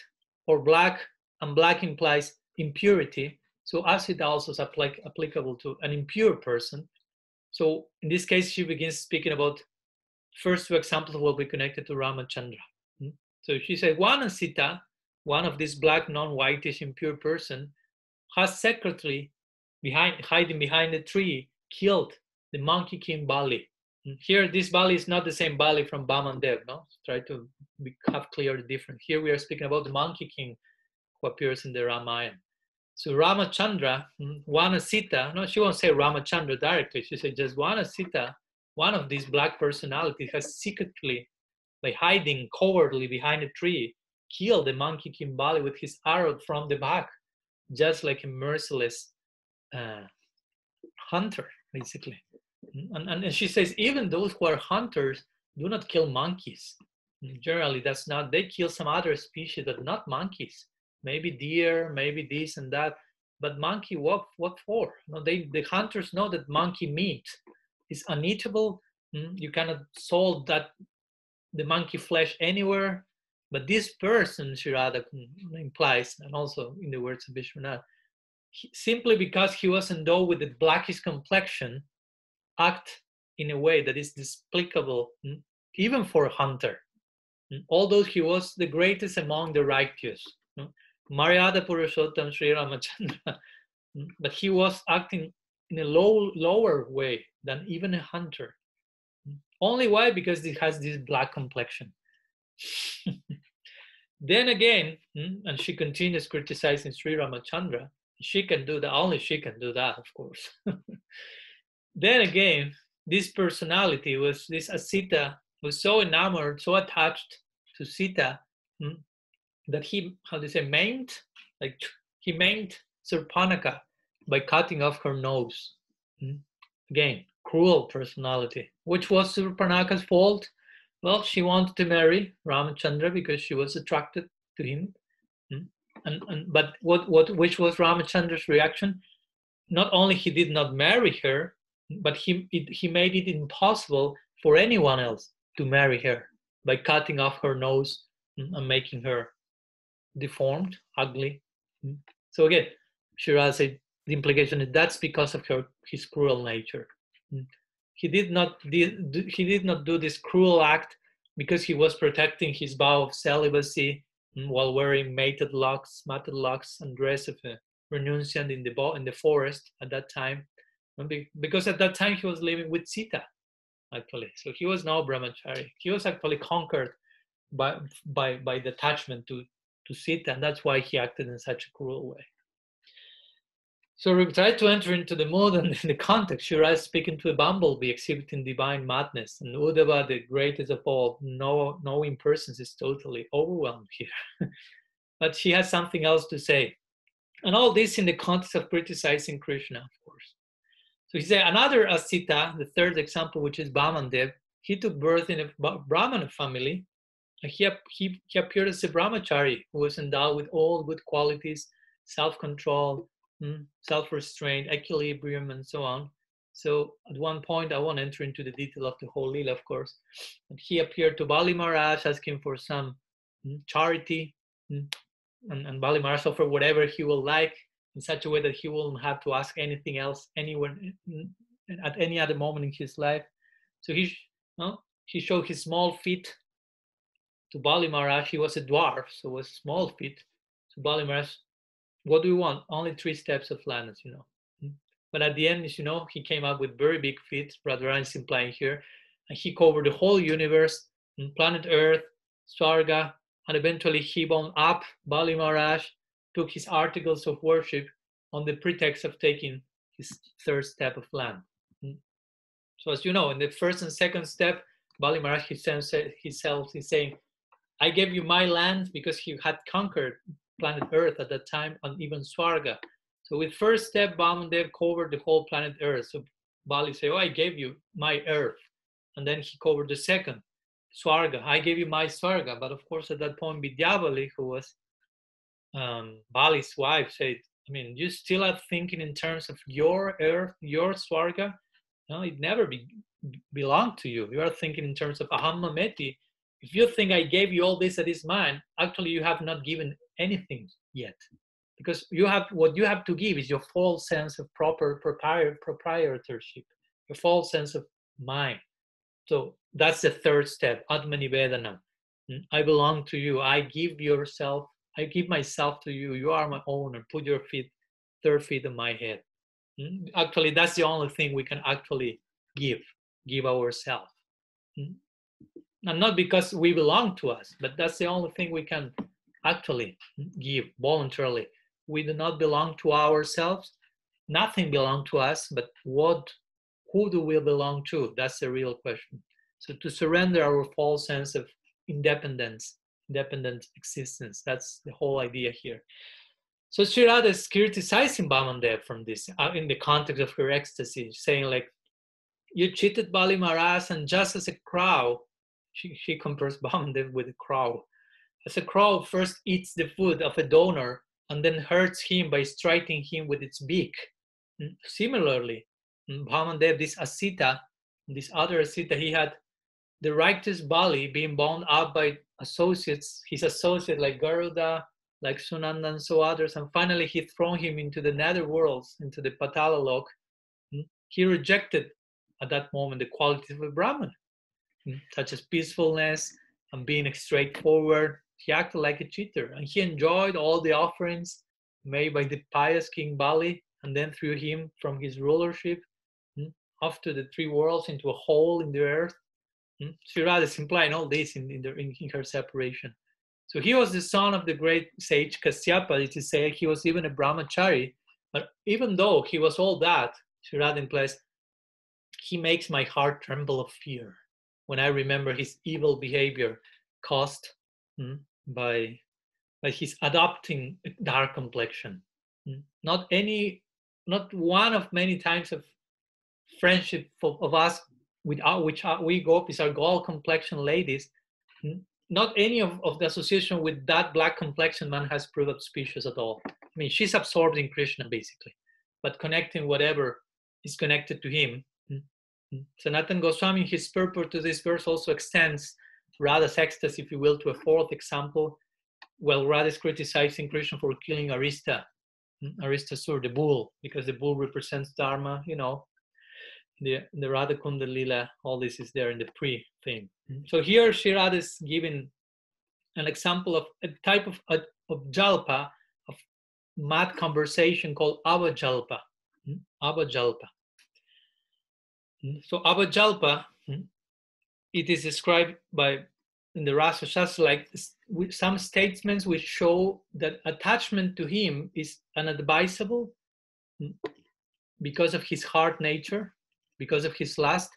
or black, and black implies impurity. So asita also is applic- applicable to an impure person. So in this case, she begins speaking about first two examples will be connected to Ramachandra. Hmm? So she said, one asita, one of these black, non-whitish, impure person, has secretly, behind, hiding behind a tree, killed the monkey king Bali. Here, this Bali is not the same Bali from Bamandev, no? Try to have clear the difference. Here we are speaking about the monkey king who appears in the Ramayana. So Ramachandra, Vanasita, no, she won't say Ramachandra directly, she said just Vanasita, one of these black personalities has secretly, like hiding covertly behind a tree, killed the monkey king Bali with his arrow from the back, just like a merciless uh, hunter, basically. And, and she says, even those who are hunters do not kill monkeys. Generally, that's not, they kill some other species, but not monkeys. Maybe deer, maybe this and that. But monkey, what, what for? They, the hunters know that monkey meat is uneatable. Hmm, you cannot sold that the monkey flesh anywhere. But this person, Sri Radha implies, and also in the words of Vishwanath, simply because he was endowed with the blackish complexion, act in a way that is despicable even for a hunter. Although he was the greatest among the righteous. Maryada Purushottam Sri Ramachandra, but he was acting in a low, lower way than even a hunter. Only why? Because he has this black complexion. then again, and she continues criticizing Sri Ramachandra, she can do that, only she can do that, of course. then again, this personality was this Asita was so enamored, so attached to Sita hmm, that he, how do you say, maimed, like he maimed Surpanakha by cutting off her nose. Hmm. Again, cruel personality. Which was Surpanakha's fault? Well, she wanted to marry Ramachandra because she was attracted to him. Hmm. And, and but what what which was Ramachandra's reaction? Not only he did not marry her, but he, it, he made it impossible for anyone else to marry her by cutting off her nose mm, and making her deformed, ugly. Mm. So again, Shiraz said the implication is that's because of her his cruel nature. Mm. He did not he did not do this cruel act because he was protecting his vow of celibacy while wearing mated locks, matted locks, and dress of a renunciant in the in the forest at that time because at that time he was living with Sita, actually. So he was no brahmachari. He was actually conquered by by by the attachment to to Sita, and that's why he acted in such a cruel way. So we try to enter into the mood and in the context. Sri Radha is speaking to a bumblebee exhibiting divine madness, and Uddhava, the greatest of all, know, knowing persons, is totally overwhelmed here. but she has something else to say. And all this in the context of criticizing Krishna, of course. So he said another Asita, the third example, which is Bamandev, he took birth in a Brahmana family. He, he, he appeared as a brahmachari who was endowed with all good qualities, self-control, hmm, self-restraint, equilibrium, and so on. So at one point, I won't enter into the detail of the whole Lila, of course, but he appeared to Bali Maharaj asking for some mm, charity, mm, and, and Bali Maharaj offered whatever he will like in such a way that he won't have to ask anything else anywhere mm, at any other moment in his life. So he, no, he showed his small feet to Bali Maharaj. He was a dwarf, so was small feet. So Bali Maharaj, what do we want? Only three steps of land, you know. But at the end, as you know, he came up with very big feet, Radharani is implying here, and he covered the whole universe, planet Earth, Swarga, and eventually he bound up Bali Maharaj, took his articles of worship on the pretext of taking his third step of land. Hmm. So as you know, in the first and second step, Bali Maharaj himself uh, is saying, I gave you my land because he had conquered planet Earth at that time and even Swarga. So with first step, Vamandev covered the whole planet Earth. So Bali said, oh, I gave you my Earth. And then he covered the second, Swarga. I gave you my Swarga. But of course, at that point, Vidyavali, who was um, Bali's wife, said, I mean, you still are thinking in terms of your Earth, your Swarga? No, it never be, belonged to you. You are thinking in terms of Aham Mameti. If you think I gave you all this that is mine, actually you have not given anything yet because you have what you have to give is your false sense of proper proprietorship, your false sense of mine. So that's the third step, Atma Nivedana. Hmm? I belong to you. I give yourself, I give myself to you. You are my owner. Put your feet, third feet in my head. Hmm? Actually, that's the only thing we can actually give, give ourselves. Hmm? And not because we belong to us, but that's the only thing we can actually give voluntarily we do not belong to ourselves nothing belongs to us but what who do we belong to that's the real question so to surrender our false sense of independence independent existence that's the whole idea here so Sri Radha is criticizing Bamandev from this uh, in the context of her ecstasy, saying like, you cheated Bali Maharaj and just as a crow, she, she compares Bamandev with a crow. As a crow first eats the food of a donor and then hurts him by striking him with its beak. Mm, similarly, Bhamandev, this Asita, this other Asita, he had the righteous Bali being bound up by associates, his associates like Garuda, like Sunanda and so others, and finally he thrown him into the nether worlds, into the Patala lok. Mm, he rejected at that moment the qualities of a Brahman, mm, such as peacefulness and being straightforward, he acted like a cheater and he enjoyed all the offerings made by the pious King Bali and then threw him from his rulership hmm, off to the three worlds into a hole in the earth. Hmm. Sri Radha is implying all this in, in, the, in, her separation. So he was the son of the great sage Kasyapa. It is said he was even a brahmachari. But even though he was all that, Sri Radha implies, he makes my heart tremble of fear when I remember his evil behavior caused hmm, by by his adopting a dark complexion. Hmm? Not any, not one of many times of friendship of, of us with our, which we go up is our gold complexion ladies. Not any of, of the association with that black complexion man has proved auspicious at all. I mean, she's absorbed in Krishna basically, but connecting whatever is connected to him. Sanatan Goswami, his purport to this verse also extends Radha's ecstasy, if you will, to a fourth example. Well, Radha is criticizing Krishna for killing Arista, Aristasur, the bull, because the bull represents Dharma, you know. The, the Radha Kunda Lila, all this is there in the pre thing. Hmm. So here Sri Radha is giving an example of a type of, of, of jalpa, of mad conversation called avajalpa. Hmm, avajalpa. So avajalpa it is described by in the Rasa Shastra like some statements which show that attachment to him is unadvisable because of his hard nature, because of his lust,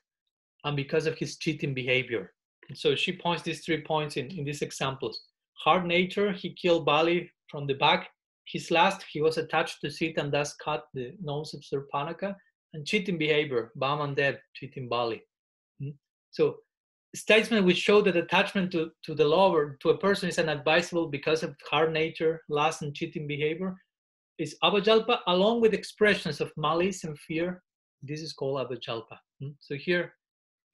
and because of his cheating behavior. And so she points these three points in, in these examples. Hard nature, he killed Bali from the back. His last, he was attached to Sita and thus cut the nose of Surpanakha. And cheating behavior, Bamandev, cheating Bali. Hmm? So statement which show that attachment to, to the lover to a person is unadvisable because of hard nature, lust, and cheating behavior is avajalpa, along with expressions of malice and fear, This is called Abajalpa. Hmm? So here,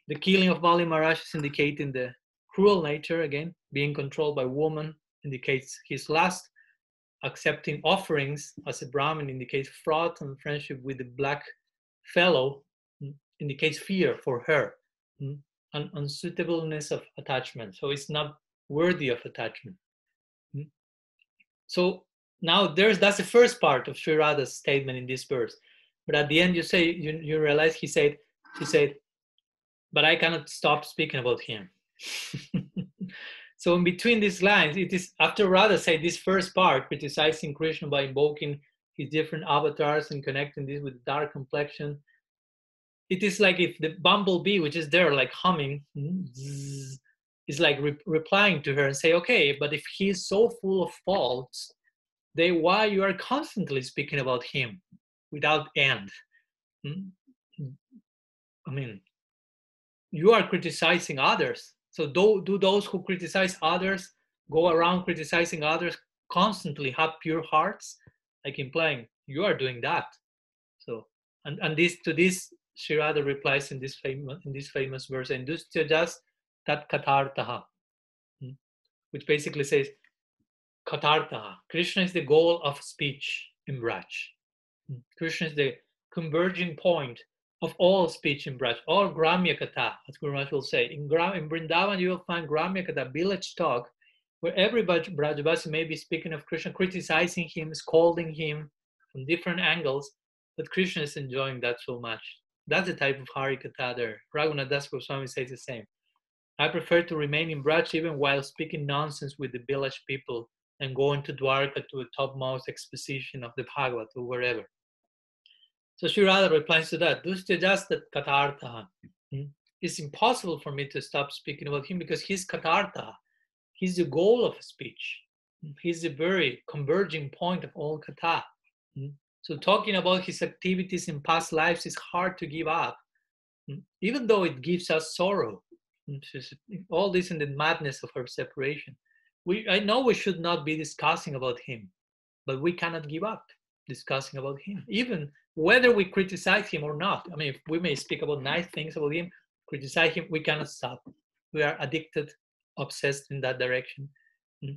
the killing of Bali Maharaj is indicating the cruel nature again, being controlled by woman indicates his lust. Accepting offerings as a Brahmin indicates fraud and friendship with the black fellow hmm, indicates fear for her hmm, and unsuitableness of attachment. So it's not worthy of attachment. So now there's that's the first part of Sri Radha's statement in this verse. But at the end you say you, you realize he said he said, but I cannot stop speaking about him. so in between these lines, it is after Radha said this first part, criticizing Krishna by invoking his different avatars and connecting this with dark complexion. It is like if the bumblebee, which is there, like humming, is like re- replying to her and say, "Okay, but if he is so full of faults, then why you are constantly speaking about him without end?" Hmm? I mean, you are criticizing others so do, do those who criticize others go around criticizing others constantly have pure hearts? Like implying you are doing that. So and, and this to this Sri Radha replies in this famous in this famous verse, and just tat katartaha, hmm, which basically says katartaha. Krishna is the goal of speech in Braj. Krishna is the converging point of all speech in Braj, all Gramya Katha, as Guru Maharaj will say. In, Gra- in Vrindavan, you will find Gramya Katha, village talk, where every Brajavasi may be speaking of Krishna, criticizing him, scolding him from different angles, but Krishna is enjoying that so much. That's the type of Hari Katha there. Raghunath Das Goswami says the same. I prefer to remain in Braj even while speaking nonsense with the village people and going to Dwarka to a topmost exposition of the Bhagavad or wherever. So Sri Radha replies to that, Dustyajastat katartha. Hmm? It's impossible for me to stop speaking about him because he's katartha. He's the goal of speech. He's the very converging point of all kata. Hmm? So talking about his activities in past lives is hard to give up, even though it gives us sorrow. All this in the madness of our separation. We, I know we should not be discussing about him, but we cannot give up discussing about him, even whether we criticize him or not. I mean, if we may speak about nice things about him, criticize him, we cannot stop. We are addicted, obsessed in that direction. Hmm.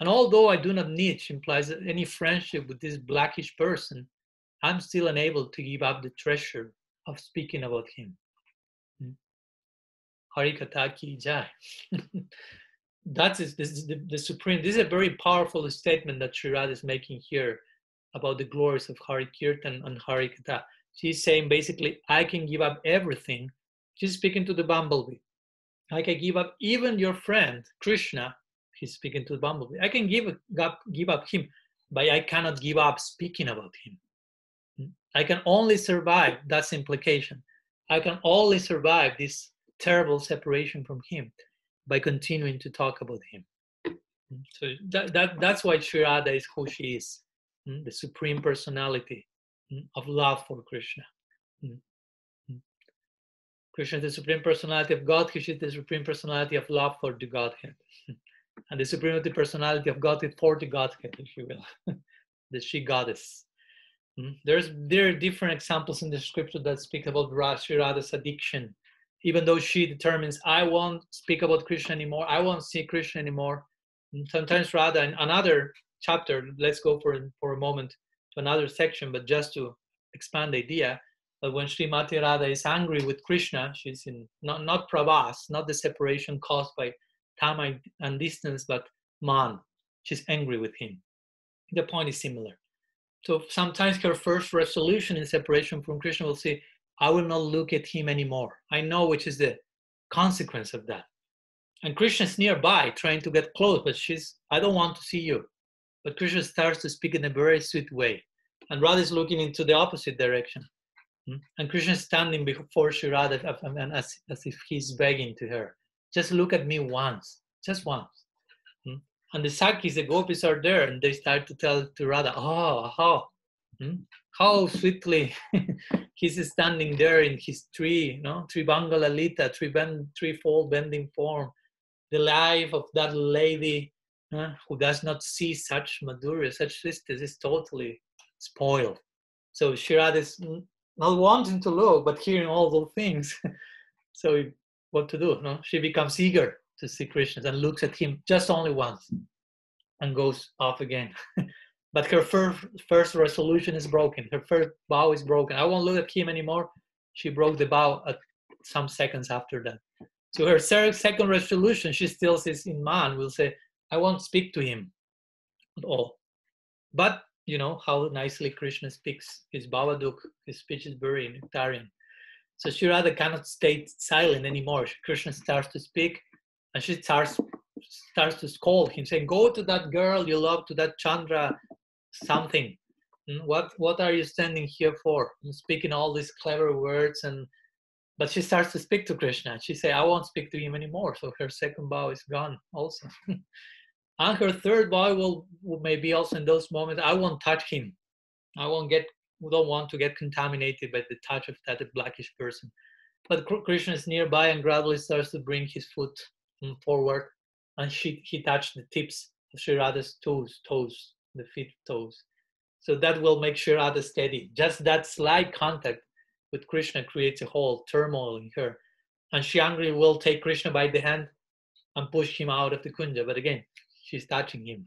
And although I do not need, implies any friendship with this blackish person, I'm still unable to give up the treasure of speaking about him. Hmm. Harikatha jai. That is this is the, the supreme. This is a very powerful statement that Sri Radha is making here about the glories of Hari Kirtan and Hari Katha. She's saying basically, I can give up everything. She's speaking to the bumblebee. I can give up even your friend, Krishna. He's speaking to the bumblebee. I can give up, give up him, but I cannot give up speaking about him. I can only survive, that's implication. I can only survive this terrible separation from him by continuing to talk about him. So that, that, that's why Sri Radha is who she is. Hmm, the supreme personality hmm, of love for Krishna. Hmm, Krishna is the supreme personality of God, Krishna is the supreme personality of love for the Godhead. and the supreme personality of Godhead for the Godhead, if you will, the she goddess. There's there are different examples in the scripture that speak about Radha's addiction. Even though she determines, I won't speak about Krishna anymore, I won't see Krishna anymore. sometimes Radha, and another chapter, let's go for, for a moment to another section, but just to expand the idea that when Srimati Radha is angry with Krishna, she's in not, not pravas, not the separation caused by time and distance, but man. She's angry with him. The point is similar. So sometimes her first resolution in separation from Krishna will say, I will not look at him anymore. I know which is the consequence of that. And Krishna's nearby trying to get close, but she's, I don't want to see you. But Krishna starts to speak in a very sweet way. And Radha is looking into the opposite direction. Hmm? And Krishna is standing before Sri Radha as, as if he's begging to her, just look at me once, just once. Hmm? And the Sakhis, the gopis are there, and they start to tell to Radha, oh, how, hmm? how sweetly he's standing there in his tree, you know, Tribangalalita, three bend, threefold bending form, the life of that lady who does not see such Madhurya, such sisters, is totally spoiled. So Sri is not wanting to look, but hearing all those things. so what to do? No, she becomes eager to see Krishna and looks at him just only once, and goes off again. but her first first resolution is broken. Her first vow is broken. I won't look at him anymore. She broke the vow at some seconds after that. So her second resolution, she still says in man, will say, I won't speak to him at all. But you know how nicely Krishna speaks. His Bhavaduk, his speech is very nectarian. So she rather cannot stay silent anymore. Krishna starts to speak and she starts starts to scold him, saying, Go to that girl you love, to that Chandra something. Hmm, what what are you standing here for? Speaking all these clever words and but she starts to speak to Krishna. She say, I won't speak to him anymore. So her second bow is gone also. and her third boy will, will maybe also in those moments, I won't touch him. I won't get, don't want to get contaminated by the touch of that blackish person. But Krishna is nearby and gradually starts to bring his foot forward. And she, he touched the tips of Sri Radha's toes, toes, the feet toes. So that will make Sri Radha steady. Just that slight contact with Krishna creates a whole turmoil in her. And she angrily will take Krishna by the hand and push him out of the kunja. But again, she's touching him.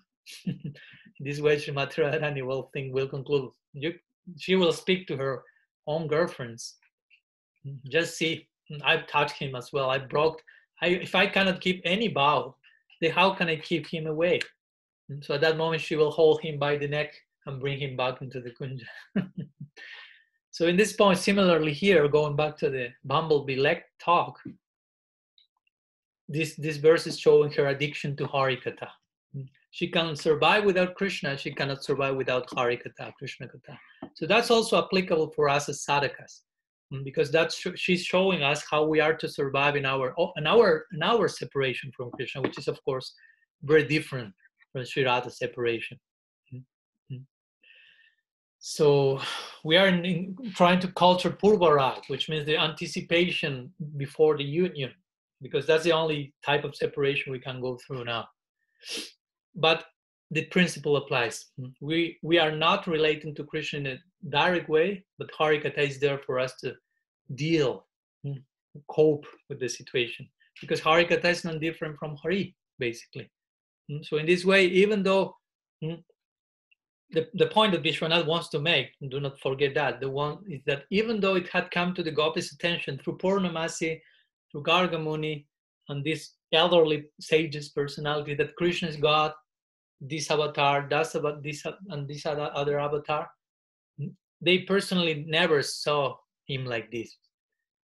this way, Srimati Radharani will think will conclude. You, she will speak to her own girlfriends. Just see, I've touched him as well. I broke. I, if I cannot keep any bow, then how can I keep him away? So at that moment, she will hold him by the neck and bring him back into the kunja. So in this point, similarly here, going back to the bumblebee leg talk, this, this verse is showing her addiction to Harikatha. She can survive without Krishna, she cannot survive without Harikatha, Krishna Katha. So that's also applicable for us as sadhakas, mm, because that's she's showing us how we are to survive in our in our in our separation from Krishna, which is of course very different from Sri Radha separation. Mm, mm. So we are in, trying to culture purvarag, which means the anticipation before the union, because that's the only type of separation we can go through now. But the principle applies. Mm. We we are not relating to Krishna in a direct way, but Harikatha is there for us to deal, mm, cope with the situation. Because Harikatha is not different from Hari, basically. Mm, so in this way, even though the, the point that Vishwanath wants to make, do not forget that, the one is that even though it had come to the gopis' attention through Purnamasi, through Gargamuni, and this elderly sage's personality, that Krishna is God, this avatar, that's about this and this other avatar, they personally never saw him like this.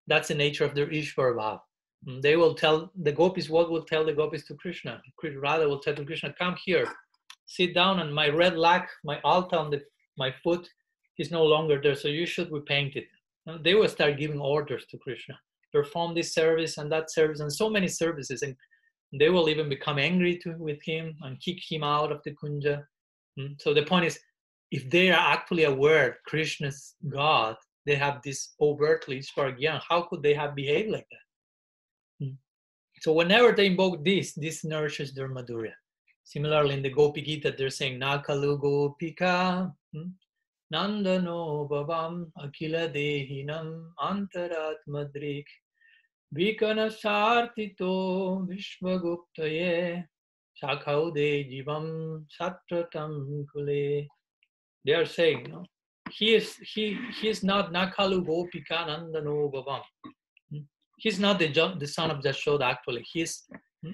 That's the nature of their Ishvara Bhav. Mm, they will tell the gopis what will tell the gopis to Krishna. Radha will tell to Krishna, come here, sit down and my red lac, my alta on the, my foot is no longer there, so you should repaint it. They will start giving orders to Krishna, perform this service and that service and so many services. And they will even become angry to, with him and kick him out of the kunja. Hmm? So the point is, if they are actually aware Krishna's God, they have this overtly Svargyan, how could they have behaved like that? Hmm? So whenever they invoke this, this nourishes their Madhurya. Similarly, in the Gopi Gita, they're saying Nakalu Gopika hmm? Nandano Bhavam Akila Dehinam Antaratmadrik Sartito Vishwaguptaye Shakhaude Jivam Satratam Kule. They are saying, no? he is he he is not Nakalu Gopika Nandano Bhavam. Hmm? He's not the, the son of Jashoda actually. He's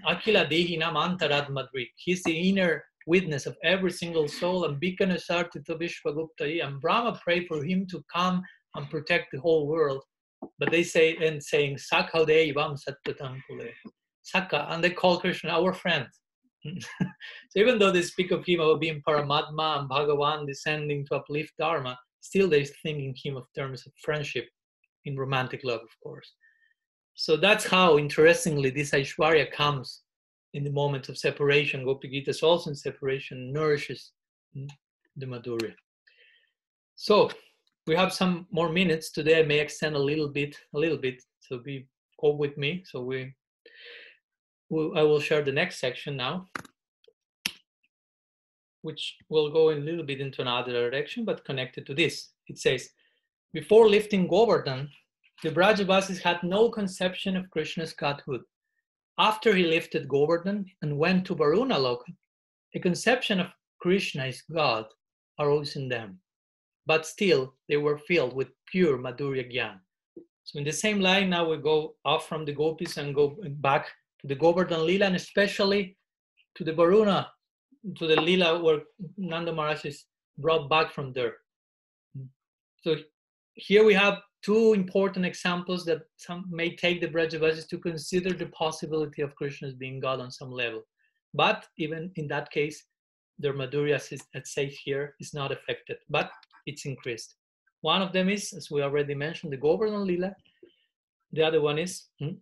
Akila Dehinam Antarad Madrik. He's the inner witness of every single soul. And Bikanasar Vishwaguptai. And Brahma pray for him to come and protect the whole world. But they say and saying Satpatankule. Saka, and they call Krishna our friend. so even though they speak of him of being Paramatma and Bhagavan descending to uplift Dharma, still they're thinking him of terms of friendship in romantic love, of course. So that's how, interestingly, this Aishwarya comes in the moment of separation. Gopi Gita also in separation, nourishes mm, the Madhurya. So we have some more minutes today. I may extend a little bit, a little bit. So be go with me. So we, we'll, I will share the next section now, which will go a little bit into another direction, but connected to this. It says, before lifting Govardhan, the Brajabasis had no conception of Krishna's godhood. After he lifted Govardhan and went to Varuna Loka, a conception of Krishna as God arose in them. But still, they were filled with pure Madhurya Gyan. So, in the same line, now we go off from the gopis and go back to the Govardhan Lila and especially to the Varuna, to the Lila where Nanda Maharaj is brought back from there. So, here we have two important examples that some may take the Brajavasis to consider the possibility of Krishna's being God on some level. But even in that case, their Madhurya, as at stake here, is not affected, but it's increased. One of them is, as we already mentioned, the Govardhan Lila. The other one is hmm.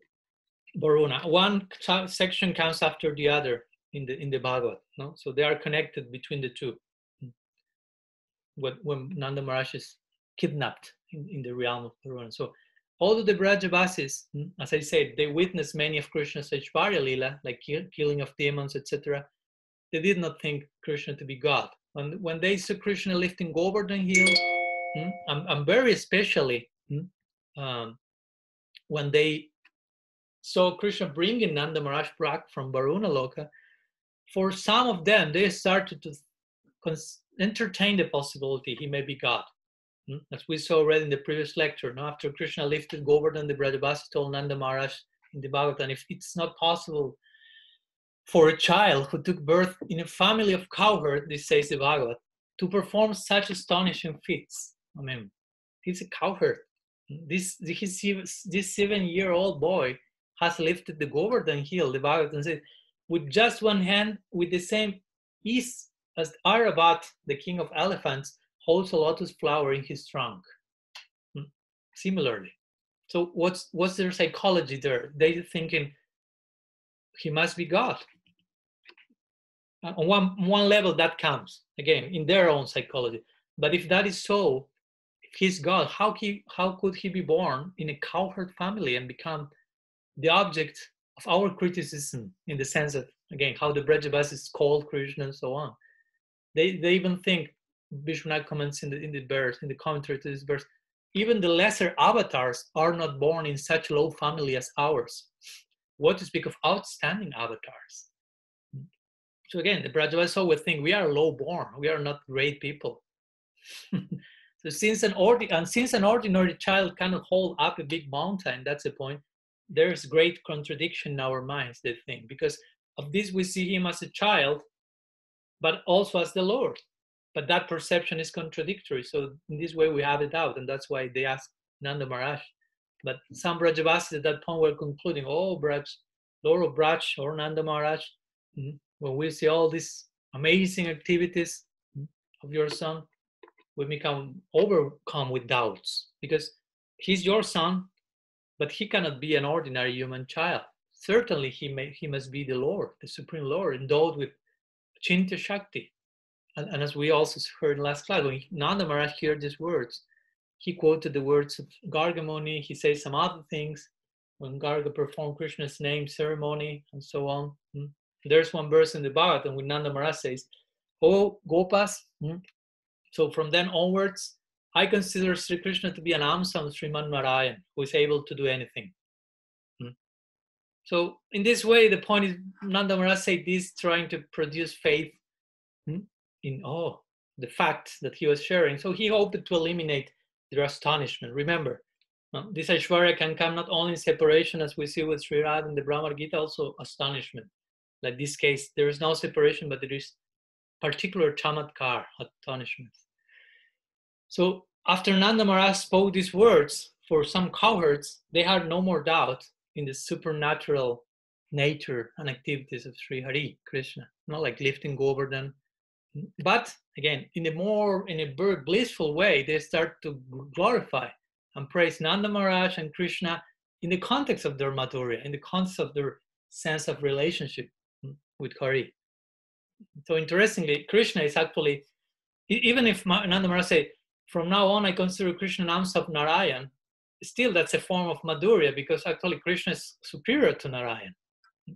One section comes after the other in the in the Bhagavad. No? So they are connected between the two. When, when Nanda Maharaj is kidnapped in, in the realm of Varuna. So although the Brajavasis, hmm, as I said, they witnessed many of Krishna's Aishwarya Lila, like kill, killing of demons, etc. They did not think Krishna to be God. And when they saw Krishna lifting Govardhan hill, hmm, and, and very especially hmm, um, when they saw Krishna bringing Nanda Maharaj back from Varuna Loka, for some of them, they started to entertain the possibility he may be God. Hmm? As we saw already in the previous lecture, no? after Krishna lifted Govardhan, the Brajabasi told Nanda Maharaj in the Bhagavatam, if it's not possible for a child who took birth in a family of cowherd, this says the Bhagavad, to perform such astonishing feats. I mean, he's a cowherd. This, this, this seven-year-old boy has lifted the Govardhan hill, the Bhagavatam says, with just one hand, with the same ease as Airavat, the king of elephants, holds a lotus flower in his trunk. Hmm? Similarly. So what's what's their psychology there? They're thinking he must be God. Uh, on one one level that comes again in their own psychology. But if that is so, if he's God, how he how could he be born in a cowherd family and become the object of our criticism in the sense of again how the Brajavasis called Krishna and so on? They they even think Vishwanath comments in the in the verse, in the commentary to this verse, even the lesser avatars are not born in such low family as ours. What to speak of outstanding avatars? So again, the Brajavasis always think we are low born, we are not great people. so since an ordi- and since an ordinary child cannot hold up a big mountain, that's the point. There's great contradiction in our minds, they think, because of this we see him as a child, but also as the Lord but that perception is contradictory. So in this way, we have it out, and that's why they ask Nanda Maharaj. But some Brajavasis at that point were concluding, "Oh, Braj, Lord of Braj or Nanda Maharaj, mm-hmm. when we see all these amazing activities mm-hmm, of your son, we become overcome with doubts because he's your son, but he cannot be an ordinary human child. Certainly, he may he must be the Lord, the Supreme Lord, endowed with Chinta Shakti, and, and as we also heard in last class, when Nanda Maharaj heard these words, he quoted the words of Garga Muni, he says some other things when Garga performed Krishna's name ceremony and so on. Hmm. There's one verse in the Bhagavatam when Nanda Maharaj says, Oh, Gopas. Hmm. So from then onwards, I consider Sri Krishna to be an Amsa of Sriman Narayan, who is able to do anything. Hmm. So in this way, the point is Nanda Maharaj said this trying to produce faith in awe the fact that he was sharing. So he hoped to eliminate their astonishment. Remember, uh, this Aishwarya can come not only in separation, as we see with Sri Radha and the Bhramara Gita, also astonishment. Like this case, there is no separation, but there is particular chamatkar, astonishment. So after Nanda Maharaj spoke these words, for some cowherds, they had no more doubt in the supernatural nature and activities of Sri Hari, Krishna, not like lifting Govardhan, but again, in a more in a very blissful way, they start to glorify and praise Nanda Maharaj and Krishna in the context of their madhurya, in the context of their sense of relationship mm, with Hari. So interestingly, Krishna is actually, even if Nanda Maharaj say, from now on I consider Krishna Namsa of Narayan, still that's a form of madhurya because actually Krishna is superior to Narayan.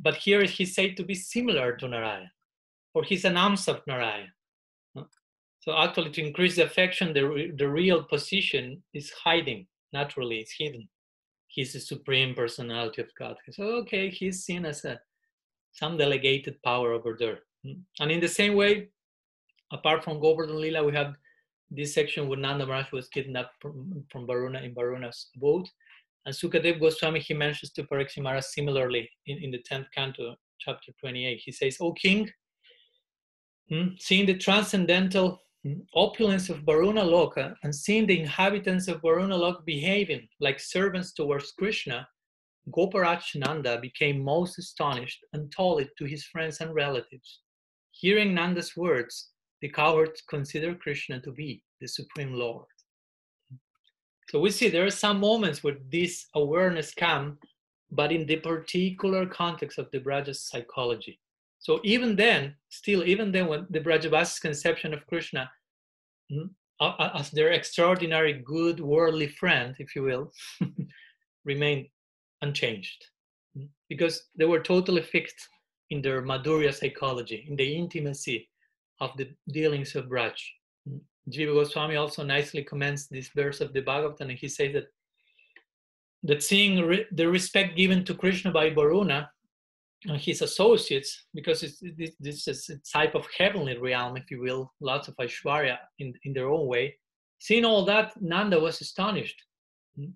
But here he's said to be similar to Narayan or he's an Amsa of Narayan. So actually, to increase the affection, the, the real position is hiding. Naturally, it's hidden. He's the supreme personality of God. So okay, he's seen as a some delegated power over there. Hmm? And in the same way, apart from Govardhan Lila, we have this section where Nanda Maharaj was kidnapped from, from Varuna in Varuna's boat. And Sukadev Goswami, he mentions to Parikshit Maharaj similarly in, in the 10th canto, chapter 28. He says, O king, seeing the transcendental hmm, opulence of Varuna Loka and seeing the inhabitants of Varuna Loka behaving like servants towards Krishna, Goparaj Nanda became most astonished and told it to his friends and relatives. Hearing Nanda's words, the cowards consider Krishna to be the Supreme Lord. So we see there are some moments where this awareness comes, but in the particular context of the Braja's psychology. So even then, still, even then, when the Brajavasis conception of Krishna hmm, as their extraordinary good worldly friend, if you will, remained unchanged hmm, because they were totally fixed in their Madhurya psychology, in the intimacy of the dealings of Braj. Hmm. Jiva Goswami also nicely comments this verse of the Bhagavatam, and he says that that seeing re- the respect given to Krishna by Varuna and his associates, because it's, this is a type of heavenly realm, if you will, lots of Aishwarya in, in their own way. Seeing all that, Nanda was astonished. Hmm.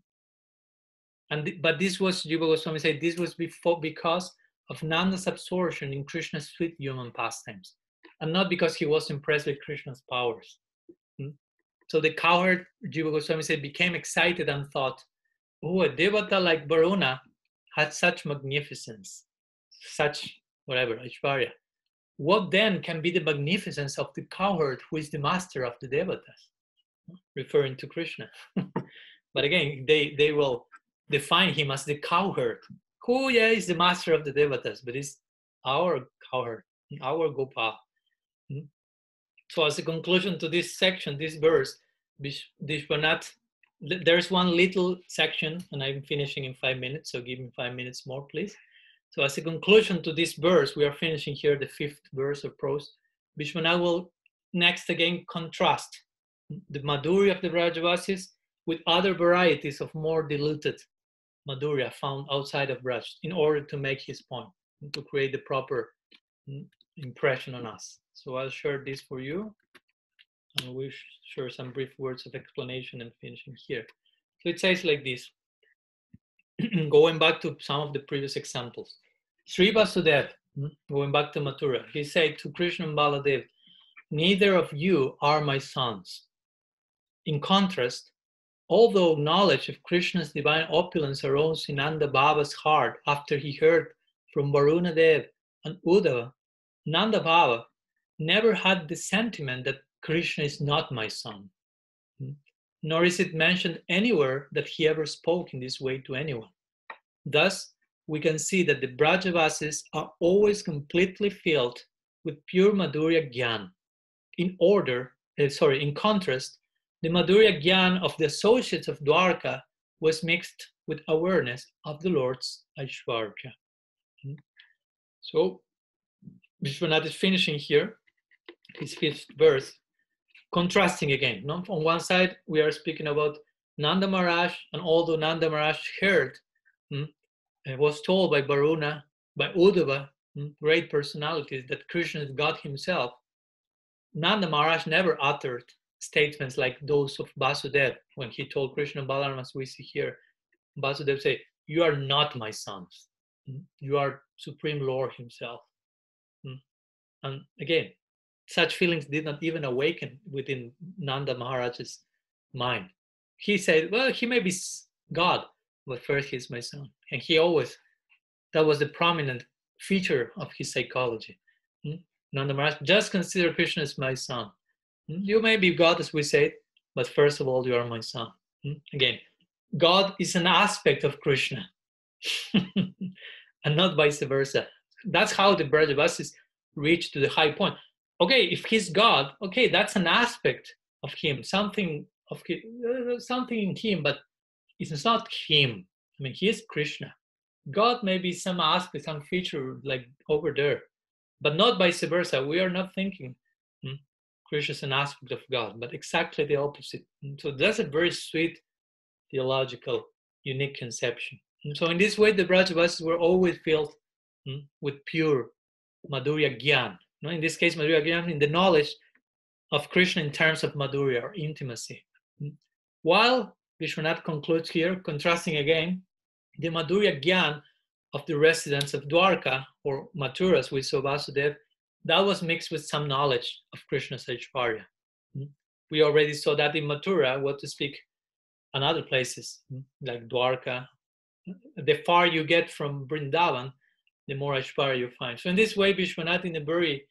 And but this was Jiva Goswami said this was before because of Nanda's absorption in Krishna's sweet human pastimes, and not because he was impressed with Krishna's powers. Hmm? So the cowherd, Jiva Goswami said, became excited and thought, oh, a devata like Varuna had such magnificence, such whatever, Aishwarya. What then can be the magnificence of the cowherd who is the master of the devatas? Referring to Krishna. but again, they, they will define him as the cowherd. Who, yeah, is the master of the devatas, but it's our cowherd, our Gopal. Hmm? So, as a conclusion to this section, this verse, Vishwanath, there's one little section, and I'm finishing in five minutes, so give me five minutes more, please. So, as a conclusion to this verse, we are finishing here the fifth verse of prose. Vishwanath will next again contrast the Madhurya of the Brajavasis with other varieties of more diluted Madhurya found outside of Braj in order to make his point, to create the proper mm, impression on us. So I'll share this for you. And we'll share some brief words of explanation and finishing here. So it says like this, going back to some of the previous examples. Sri Vasudev, mm, going back to Mathura, he said to Krishna and Baladev, neither of you are my sons. In contrast, Although knowledge of Krishna's divine opulence arose in Nanda Baba's heart after he heard from Varuna Dev and Uddhava, Nanda Baba never had the sentiment that Krishna is not my son. Nor is it mentioned anywhere that he ever spoke in this way to anyone. Thus, we can see that the Brajavasis are always completely filled with pure Madhurya Gyan. In order, uh, sorry, in contrast the Madhurya Gyan of the associates of Dwarka was mixed with awareness of the Lord's Aishwarya. Hmm? So, Vishwanath is finishing here his fifth verse, contrasting again. No? On one side, we are speaking about Nanda Maharaj, and although Nanda Maharaj heard, hmm, was told by Varuna, by Uddhava, hmm, great personalities, that Krishna is God himself, Nanda Maharaj never uttered statements like those of Basudev when he told Krishna Balaram, as we see here, Basudev say, "You are not my sons. Hmm? You are Supreme Lord Himself." Hmm? And again, such feelings did not even awaken within Nanda Maharaj's mind. He said, "Well, he may be God, but first he's my son." And he always, that was the prominent feature of his psychology. Hmm? Nanda Maharaj, just consider Krishna as my son you may be God, as we said, but first of all, you are my son. Hmm? Again, God is an aspect of Krishna and not vice versa. That's how the Brajavasis reach to the high point. Okay, if he's God, okay, that's an aspect of him, something of uh, something in him, but it's not him. I mean, he is Krishna. God may be some aspect, some feature like over there, but not vice versa. We are not thinking. Hmm? Krishna is an aspect of God, but exactly the opposite. So that's a very sweet theological, unique conception. And so in this way, the Brajavasis were always filled hmm, with pure Madhurya Gyan. In this case, Madhurya Gyan in the knowledge of Krishna in terms of Madhurya or intimacy. Hmm. While Vishwanath concludes here, contrasting again the Madhurya Gyan of the residents of Dwarka or Mathuras with Vasudev, that was mixed with some knowledge of Krishna's Aishwarya. Hmm. We already saw that in Mathura, what to speak and other places hmm, like Dwarka. The far you get from Vrindavan, the more Aishwarya you find. So in this way, Vishwanath in a very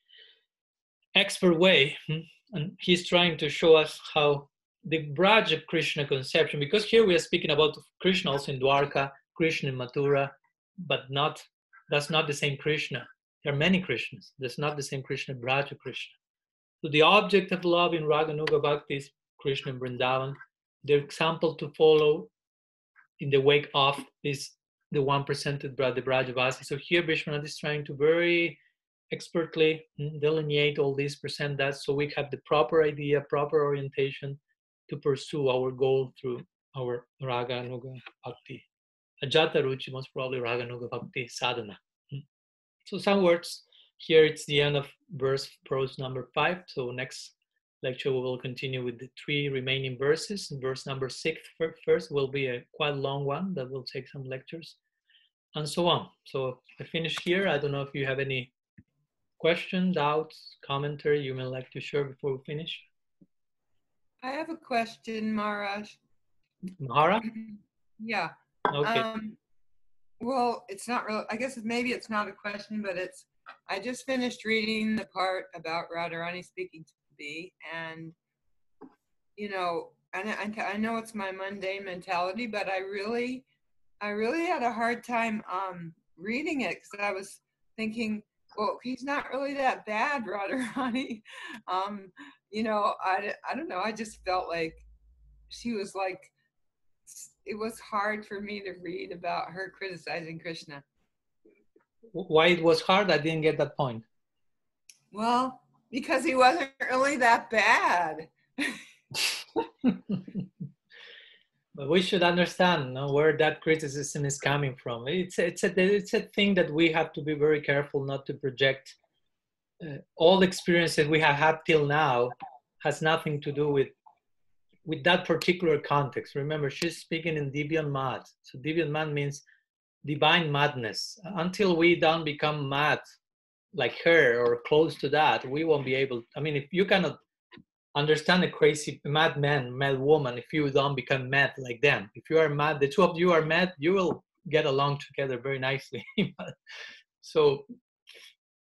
expert way, hmm, and he's trying to show us how the Braja Krishna conception, because here we are speaking about Krishna also in Dwarka, Krishna in Mathura, but not that's not the same Krishna. There are many Krishnas. That's not the same Krishna, Braja Krishna. So the object of love in Raganuga Bhakti is Krishna in Vrindavan. The example to follow in the wake of is the one presented by the Brajavasi. So here Vishwanath is trying to very expertly delineate all this, present that, so we have the proper idea, proper orientation to pursue our goal through our Raganuga Bhakti. Ajata Ruchi, most probably Raganuga Bhakti sadhana. Hmm. So some words here, it's the end of verse prose number five. So next lecture we will continue with the three remaining verses. Verse number six first will be a quite long one that will take some lectures and so on. So I finish here. I don't know if you have any question, doubts, commentary you may like to share before we finish. I have a question, Maharaj. Mahara? yeah. Okay. Um, well, it's not real. I guess maybe it's not a question, but it's. I just finished reading the part about Radharani speaking to me, and you know, and I, I know it's my mundane mentality, but I really, I really had a hard time um, reading it because I was thinking, well, he's not really that bad, Radharani. Um, you know, I, I don't know. I just felt like she was like it was hard for me to read about her criticizing Krishna. Why it was hard? I didn't get that point. Well, because he wasn't really that bad. but we should understand where that criticism is coming from. It's it's a it's a thing that we have to be very careful not to project. Uh, all experiences we have had till now has nothing to do with with that particular context. Remember, she's speaking in Divyonmad. So Divyonmad means divine madness. Until we don't become mad like her or close to that, we won't be able. I mean, if you cannot understand a crazy madman, mad woman, if you don't become mad like them, if you are mad, the two of you are mad, you will get along together very nicely. so,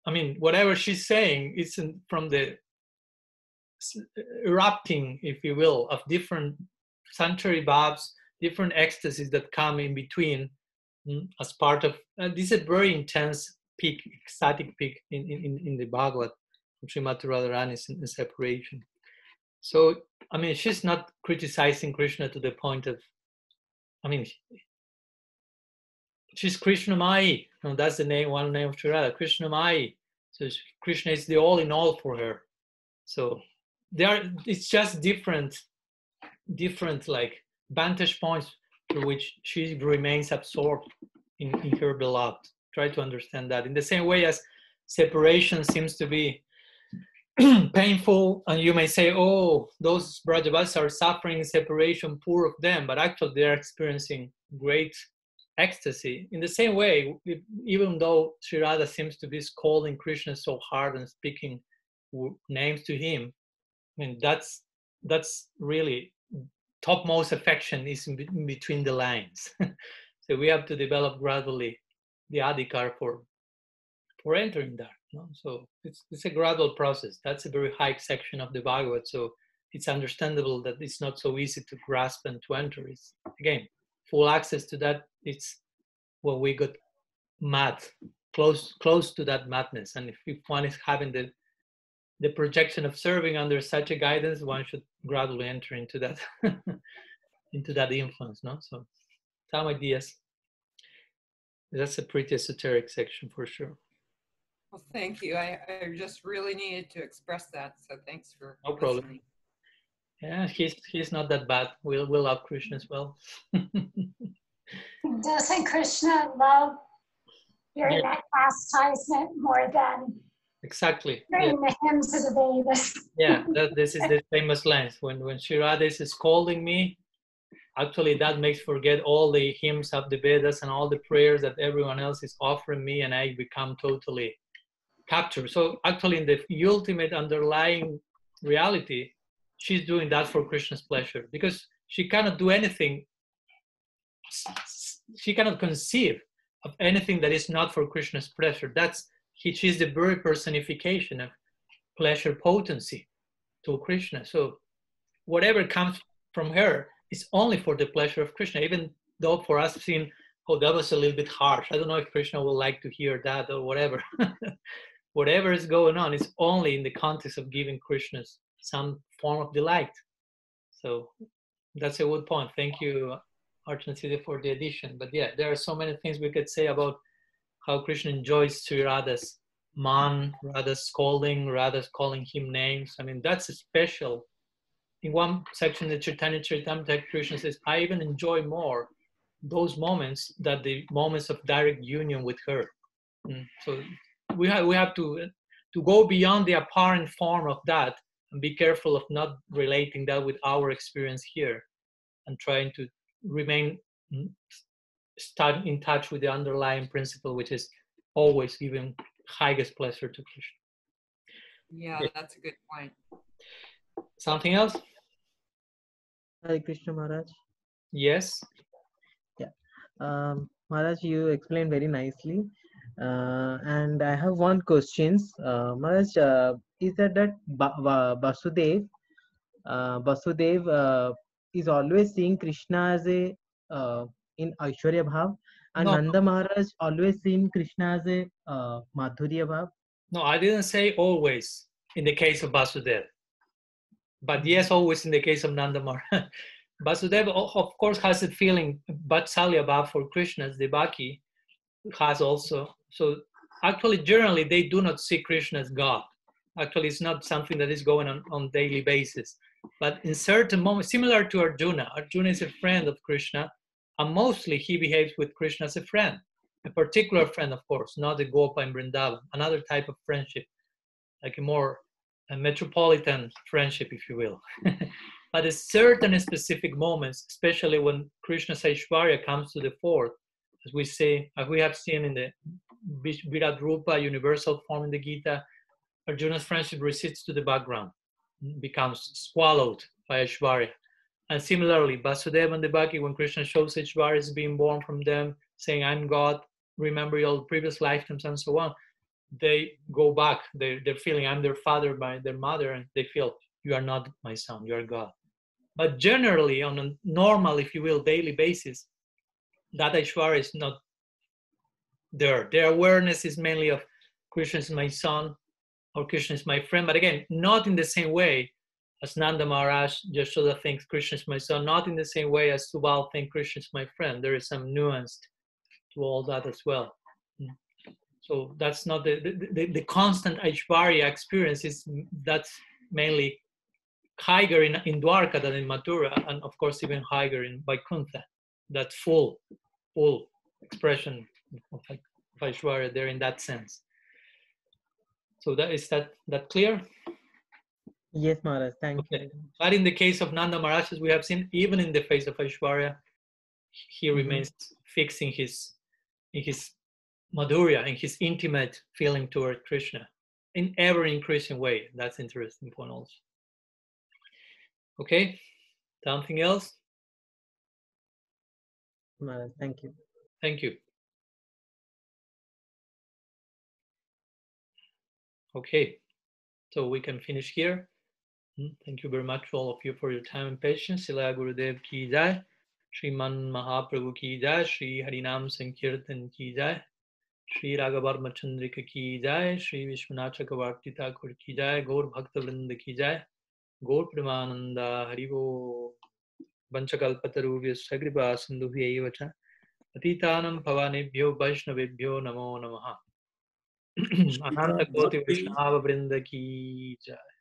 I mean, whatever she's saying isn't from the erupting, if you will, of different sanchari bhavs, different ecstasies that come in between mm, as part of uh, this is a very intense peak, ecstatic peak in, in, in the Bhagavad from Srimati Radharani's in, in separation. So, I mean, she's not criticizing Krishna to the point of, I mean, she's Krishna Mai. You know, that's the name, one name of Sri Radha, Krishna Mai. So Krishna is the all in all for her. So there are it's just different different like vantage points through which she remains absorbed in, in her beloved try to understand that in the same way as separation seems to be painful and you may say oh those brajavas are suffering separation poor of them but actually they're experiencing great ecstasy in the same way even though Sri Radha seems to be scolding krishna so hard and speaking names to him I mean, that's that's really topmost affection is in between the lines. so we have to develop gradually the adhikar for for entering that. No? So it's it's a gradual process. That's a very high section of the Bhagavad. So it's understandable that it's not so easy to grasp and to enter. It's again full access to that. It's when we got mad, close close to that madness. And if, if one is having the the projection of serving under such a guidance, one should gradually enter into that into that influence. No, so some ideas. That's a pretty esoteric section for sure. Well, thank you. I, I just really needed to express that. So thanks for No problem. listening. Yeah, he's he's not that bad. We'll we'll love Krishna as well. Doesn't Krishna love hearing Yeah. that chastisement more than exactly. Yeah. hearing the hymns of the Vedas? yeah that, this is the famous lines when when Sri is scolding me actually that makes forget all the hymns of the vedas and all the prayers that everyone else is offering me and i become totally captured so actually in the ultimate underlying reality she's doing that for krishna's pleasure because she cannot do anything she cannot conceive of anything that is not for krishna's pleasure that's he, she's the very personification of pleasure potency to Krishna. So whatever comes from her is only for the pleasure of Krishna, even though for us seem, oh, that was a little bit harsh. I don't know if Krishna will like to hear that or whatever. whatever is going on is only in the context of giving Krishna some form of delight. So that's a good point. Thank you, Archana Siddhi, for the addition. But yeah, there are so many things we could say about how Krishna enjoys Sri Radha's man, Radha's scolding, Radha's calling him names. I mean, that's a special. In one section, the Chaitanya Charitamrita, Krishna says, I even enjoy more those moments that the moments of direct union with her. Mm, So we have, we have to, to go beyond the apparent form of that and be careful of not relating that with our experience here and trying to remain mm, start in touch with the underlying principle, which is always giving highest pleasure to Krishna. Yeah, Yeah. that's a good point. Something else? Hare Krishna Maharaj. Yes. Um, Maharaj, you explained very nicely. Uh, and I have one questions. Uh, Maharaj, uh, is that that ba- Va- Vasudev, uh, Vasudev uh, is always seeing Krishna as a uh, in Aishwarya Bhav, and No. Nanda Maharaj always seen Krishna as a uh, Madhurya Bhav. No, I didn't say always in the case of Basudev. But yes, always in the case of Nanda Maharaj. Basudev, o- of course, has a feeling, Vatsalya Bhav for Krishna's Devaki has also. So actually, generally, they do not see Krishna as God. Actually, it's not something that is going on on daily basis. But in certain moments, similar to Arjuna, Arjuna is a friend of Krishna, and mostly he behaves with Krishna as a friend a particular friend, of course, not the Gopa in Vrindavan, another type of friendship, like a more a metropolitan friendship, if you will. but at certain specific moments, especially when Krishna Aishwarya comes to the fore, as we say, as we have seen in the Virat Rupa universal form in the Gita, Arjuna's friendship recedes to the background, becomes swallowed by Aishwarya. And similarly, Vasudeva and Devaki, when Krishna shows Aishwarya is being born from them, saying, I'm God, remember your previous lifetimes and so on, they go back. They, they're feeling, I'm their father by their mother, and they feel, you are not my son, you are God. But generally, on a normal, if you will, daily basis, that Aishwarya is not there. Their awareness is mainly of Krishna is my son or Krishna is my friend, but again, not in the same way as Nanda Maharaj, Yashoda thinks Krishna is my son, not in the same way as Subal thinks Krishna is my friend. There is some nuance to all that as well. So that's not the, the, the, the constant Aishwarya experience is that's mainly higher in, in Dwarka than in Mathura, and of course even higher in Vaikuntha. That full, full expression of, of Aishwarya there in that sense. So that is that that clear? Yes, Maharaj. Thank Okay. you. But in the case of Nanda Maharaj, as we have seen, even in the face of Aishwarya, he Mhm. remains fixed in his in his madhurya, and his intimate feeling toward Krishna, in ever increasing way. That's interesting point also. Okay, something else? Thank you. Thank you. Okay, so we can finish here. Mm, Thank you very much, all of you, for your time and patience. Srila Gurudev ki jai, Sriman Mahaprabhu ki jai, Sri Harinam Sankirtan ki jai, Shri राघवर Machhindra की जय श्री विश्वनाथ चक्रवर्ती ठाकुर की जय गौर भक्त वृंद की जय। गौर प्रेमानंद हरिवो वंशकल्पतरूभ्य सग्रीवा सिंधुभ्य च। अतीतानं भवानेभ्यो वैष्णवेभ्यो नमो नम। अनंत कोटि वैष्णव वृंद की जय।